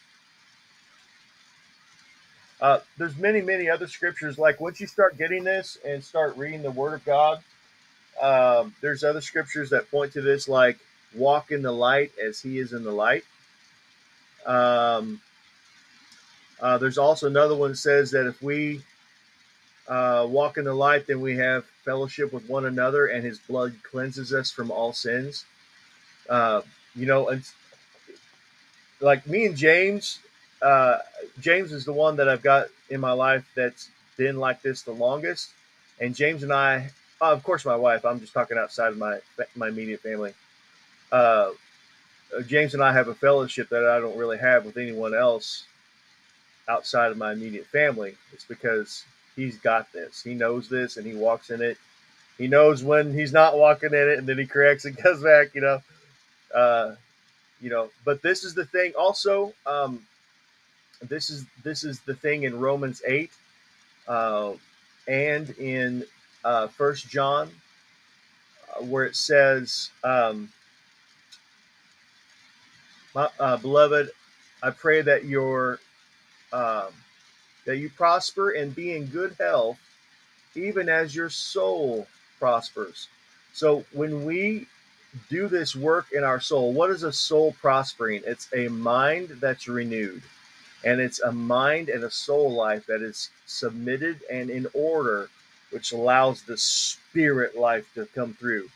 Uh, there's many, many other scriptures. Like once you start getting this and start reading the Word of God, um, there's other scriptures that point to this, like walk in the light as He is in the light. Um, uh, there's also another one that says that if we uh, walk in the light, then we have fellowship with one another, and His blood cleanses us from all sins. Uh, you know, and like me and James, uh, James is the one that I've got in my life that's been like this the longest. And James and I, uh, of course, my wife. I'm just talking outside of my my immediate family. Uh, James and I have a fellowship that I don't really have with anyone else outside of my immediate family. It's because he's got this. He knows this, and he walks in it. He knows when he's not walking in it, and then he corrects and [laughs] comes back. You know, uh, you know. But this is the thing. Also, um, this is this is the thing in Romans eight, uh, and in uh, First John, uh, where it says, um, my, uh, "Beloved, I pray that your um, that you prosper and be in good health, even as your soul prospers." So when we do this work in our soul, what is a soul prospering? It's a mind that's renewed and it's a mind and a soul life that is submitted and in order, which allows the spirit life to come through.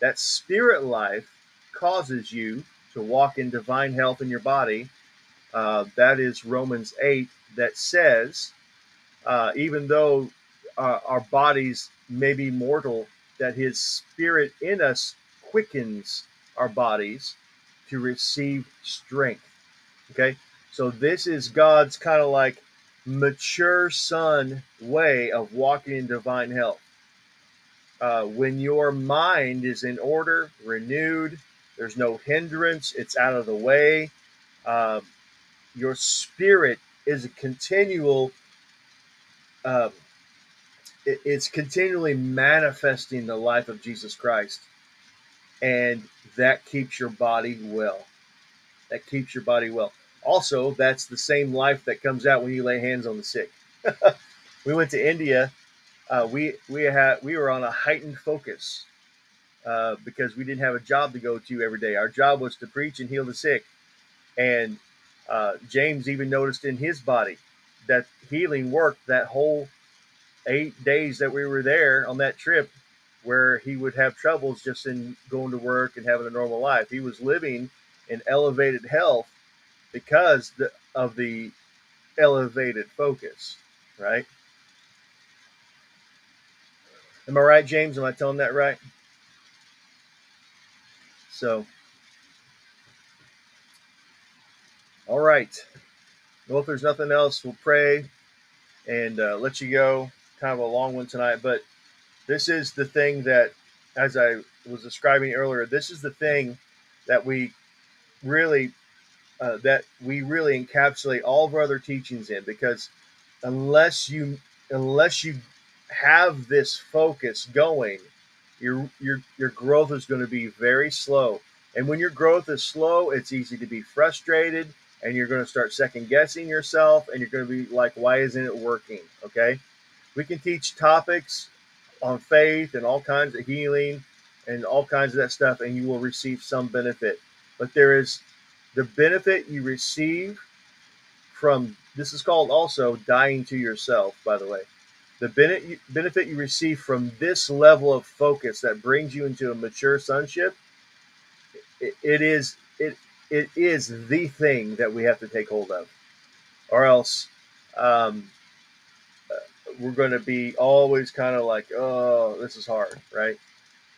That spirit life causes you to walk in divine health in your body. Uh, that is Romans 8 that says, uh, even though uh, our bodies may be mortal, that his spirit in us quickens our bodies to receive strength. Okay, so this is God's kind of like mature son way of walking in divine health. Uh, when your mind is in order, renewed, there's no hindrance, it's out of the way. Uh, your spirit is a continual, it, it's continually manifesting the life of Jesus Christ. And that keeps your body well. That keeps your body well. Also, that's the same life that comes out when you lay hands on the sick. [laughs] we went to India. Uh, we we had we were on a heightened focus uh, because we didn't have a job to go to every day. Our job was to preach and heal the sick. And uh, James even noticed in his body that healing worked that whole eight days that we were there on that trip, where he would have troubles just in going to work and having a normal life. He was living in elevated health because the, of the elevated focus, right? Am I right, James? Am I telling that right? So, all right. Well, if there's nothing else, we'll pray and uh, let you go. Kind of a long one tonight, but this is the thing that, as I was describing earlier, this is the thing that we really uh, that we really encapsulate all of our other teachings in because unless you unless you have this focus going your your your growth is going to be very slow and when your growth is slow it's easy to be frustrated and you're going to start second guessing yourself and you're going to be like why isn't it working okay we can teach topics on faith and all kinds of healing and all kinds of that stuff and you will receive some benefit but there is the benefit you receive from this is called also dying to yourself, by the way. The benefit you receive from this level of focus that brings you into a mature sonship, it, it is it it is the thing that we have to take hold of, or else um, uh, we're going to be always kind of like, oh, this is hard, right?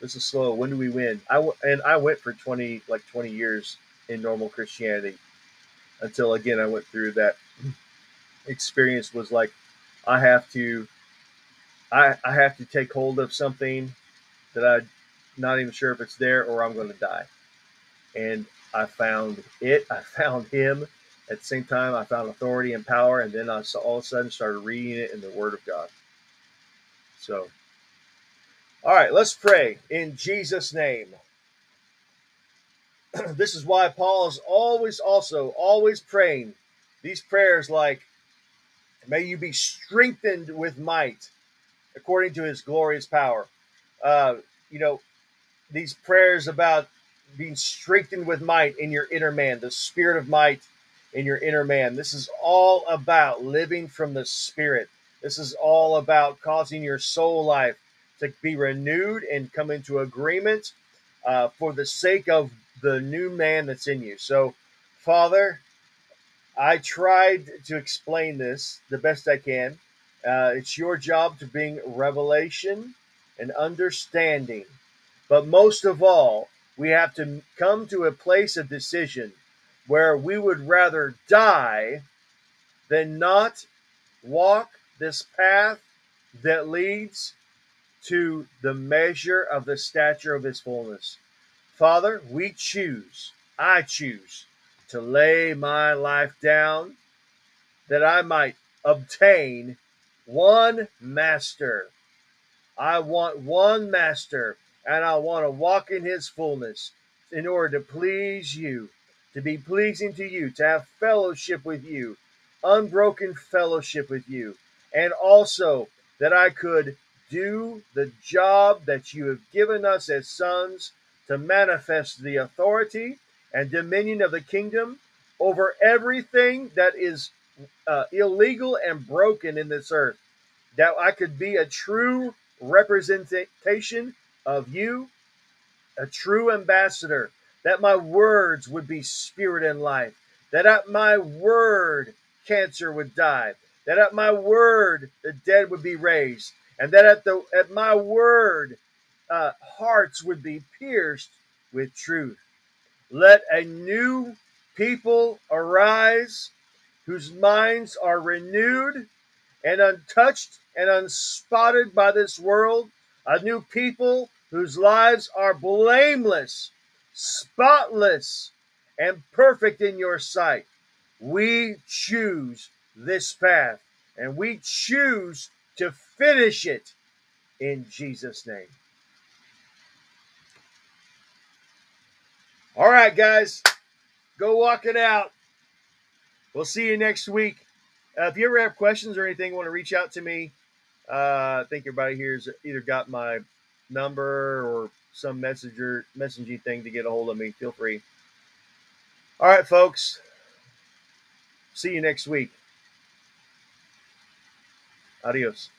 This is slow. When do we win? I w- and I went for twenty like twenty years in normal Christianity until again I went through that experience was like I have to I, I have to take hold of something that I'm not even sure if it's there or I'm going to die. And I found it. I found him. At the same time, I found authority and power. And then I saw, all of a sudden started reading it in the Word of God. So, all right, let's pray in Jesus' name. [clears throat] this is why Paul is always also always praying these prayers like May you be strengthened with might according to his glorious power. Uh, you know, these prayers about being strengthened with might in your inner man, the spirit of might in your inner man. This is all about living from the spirit. This is all about causing your soul life to be renewed and come into agreement uh, for the sake of the new man that's in you. So, Father, I tried to explain this the best I can. Uh, it's your job to bring revelation and understanding. But most of all, we have to come to a place of decision where we would rather die than not walk this path that leads to the measure of the stature of his fullness. Father, we choose, I choose to lay my life down that I might obtain one master. I want one master, and I want to walk in his fullness in order to please you, to be pleasing to you, to have fellowship with you, unbroken fellowship with you, and also that I could do the job that you have given us as sons to manifest the authority and dominion of the kingdom over everything that is uh, illegal and broken in this earth. That I could be a true representation of you, a true ambassador. That my words would be spirit and life. That at my word, cancer would die. That at my word, the dead would be raised and that at the at my word uh, hearts would be pierced with truth let a new people arise whose minds are renewed and untouched and unspotted by this world a new people whose lives are blameless spotless and perfect in your sight we choose this path and we choose to finish it in Jesus' name. All right, guys, go walk it out. We'll see you next week. Uh, if you ever have questions or anything, want to reach out to me, uh, I think everybody here's either got my number or some messenger messaging thing to get a hold of me. Feel free. All right, folks. See you next week. Adios.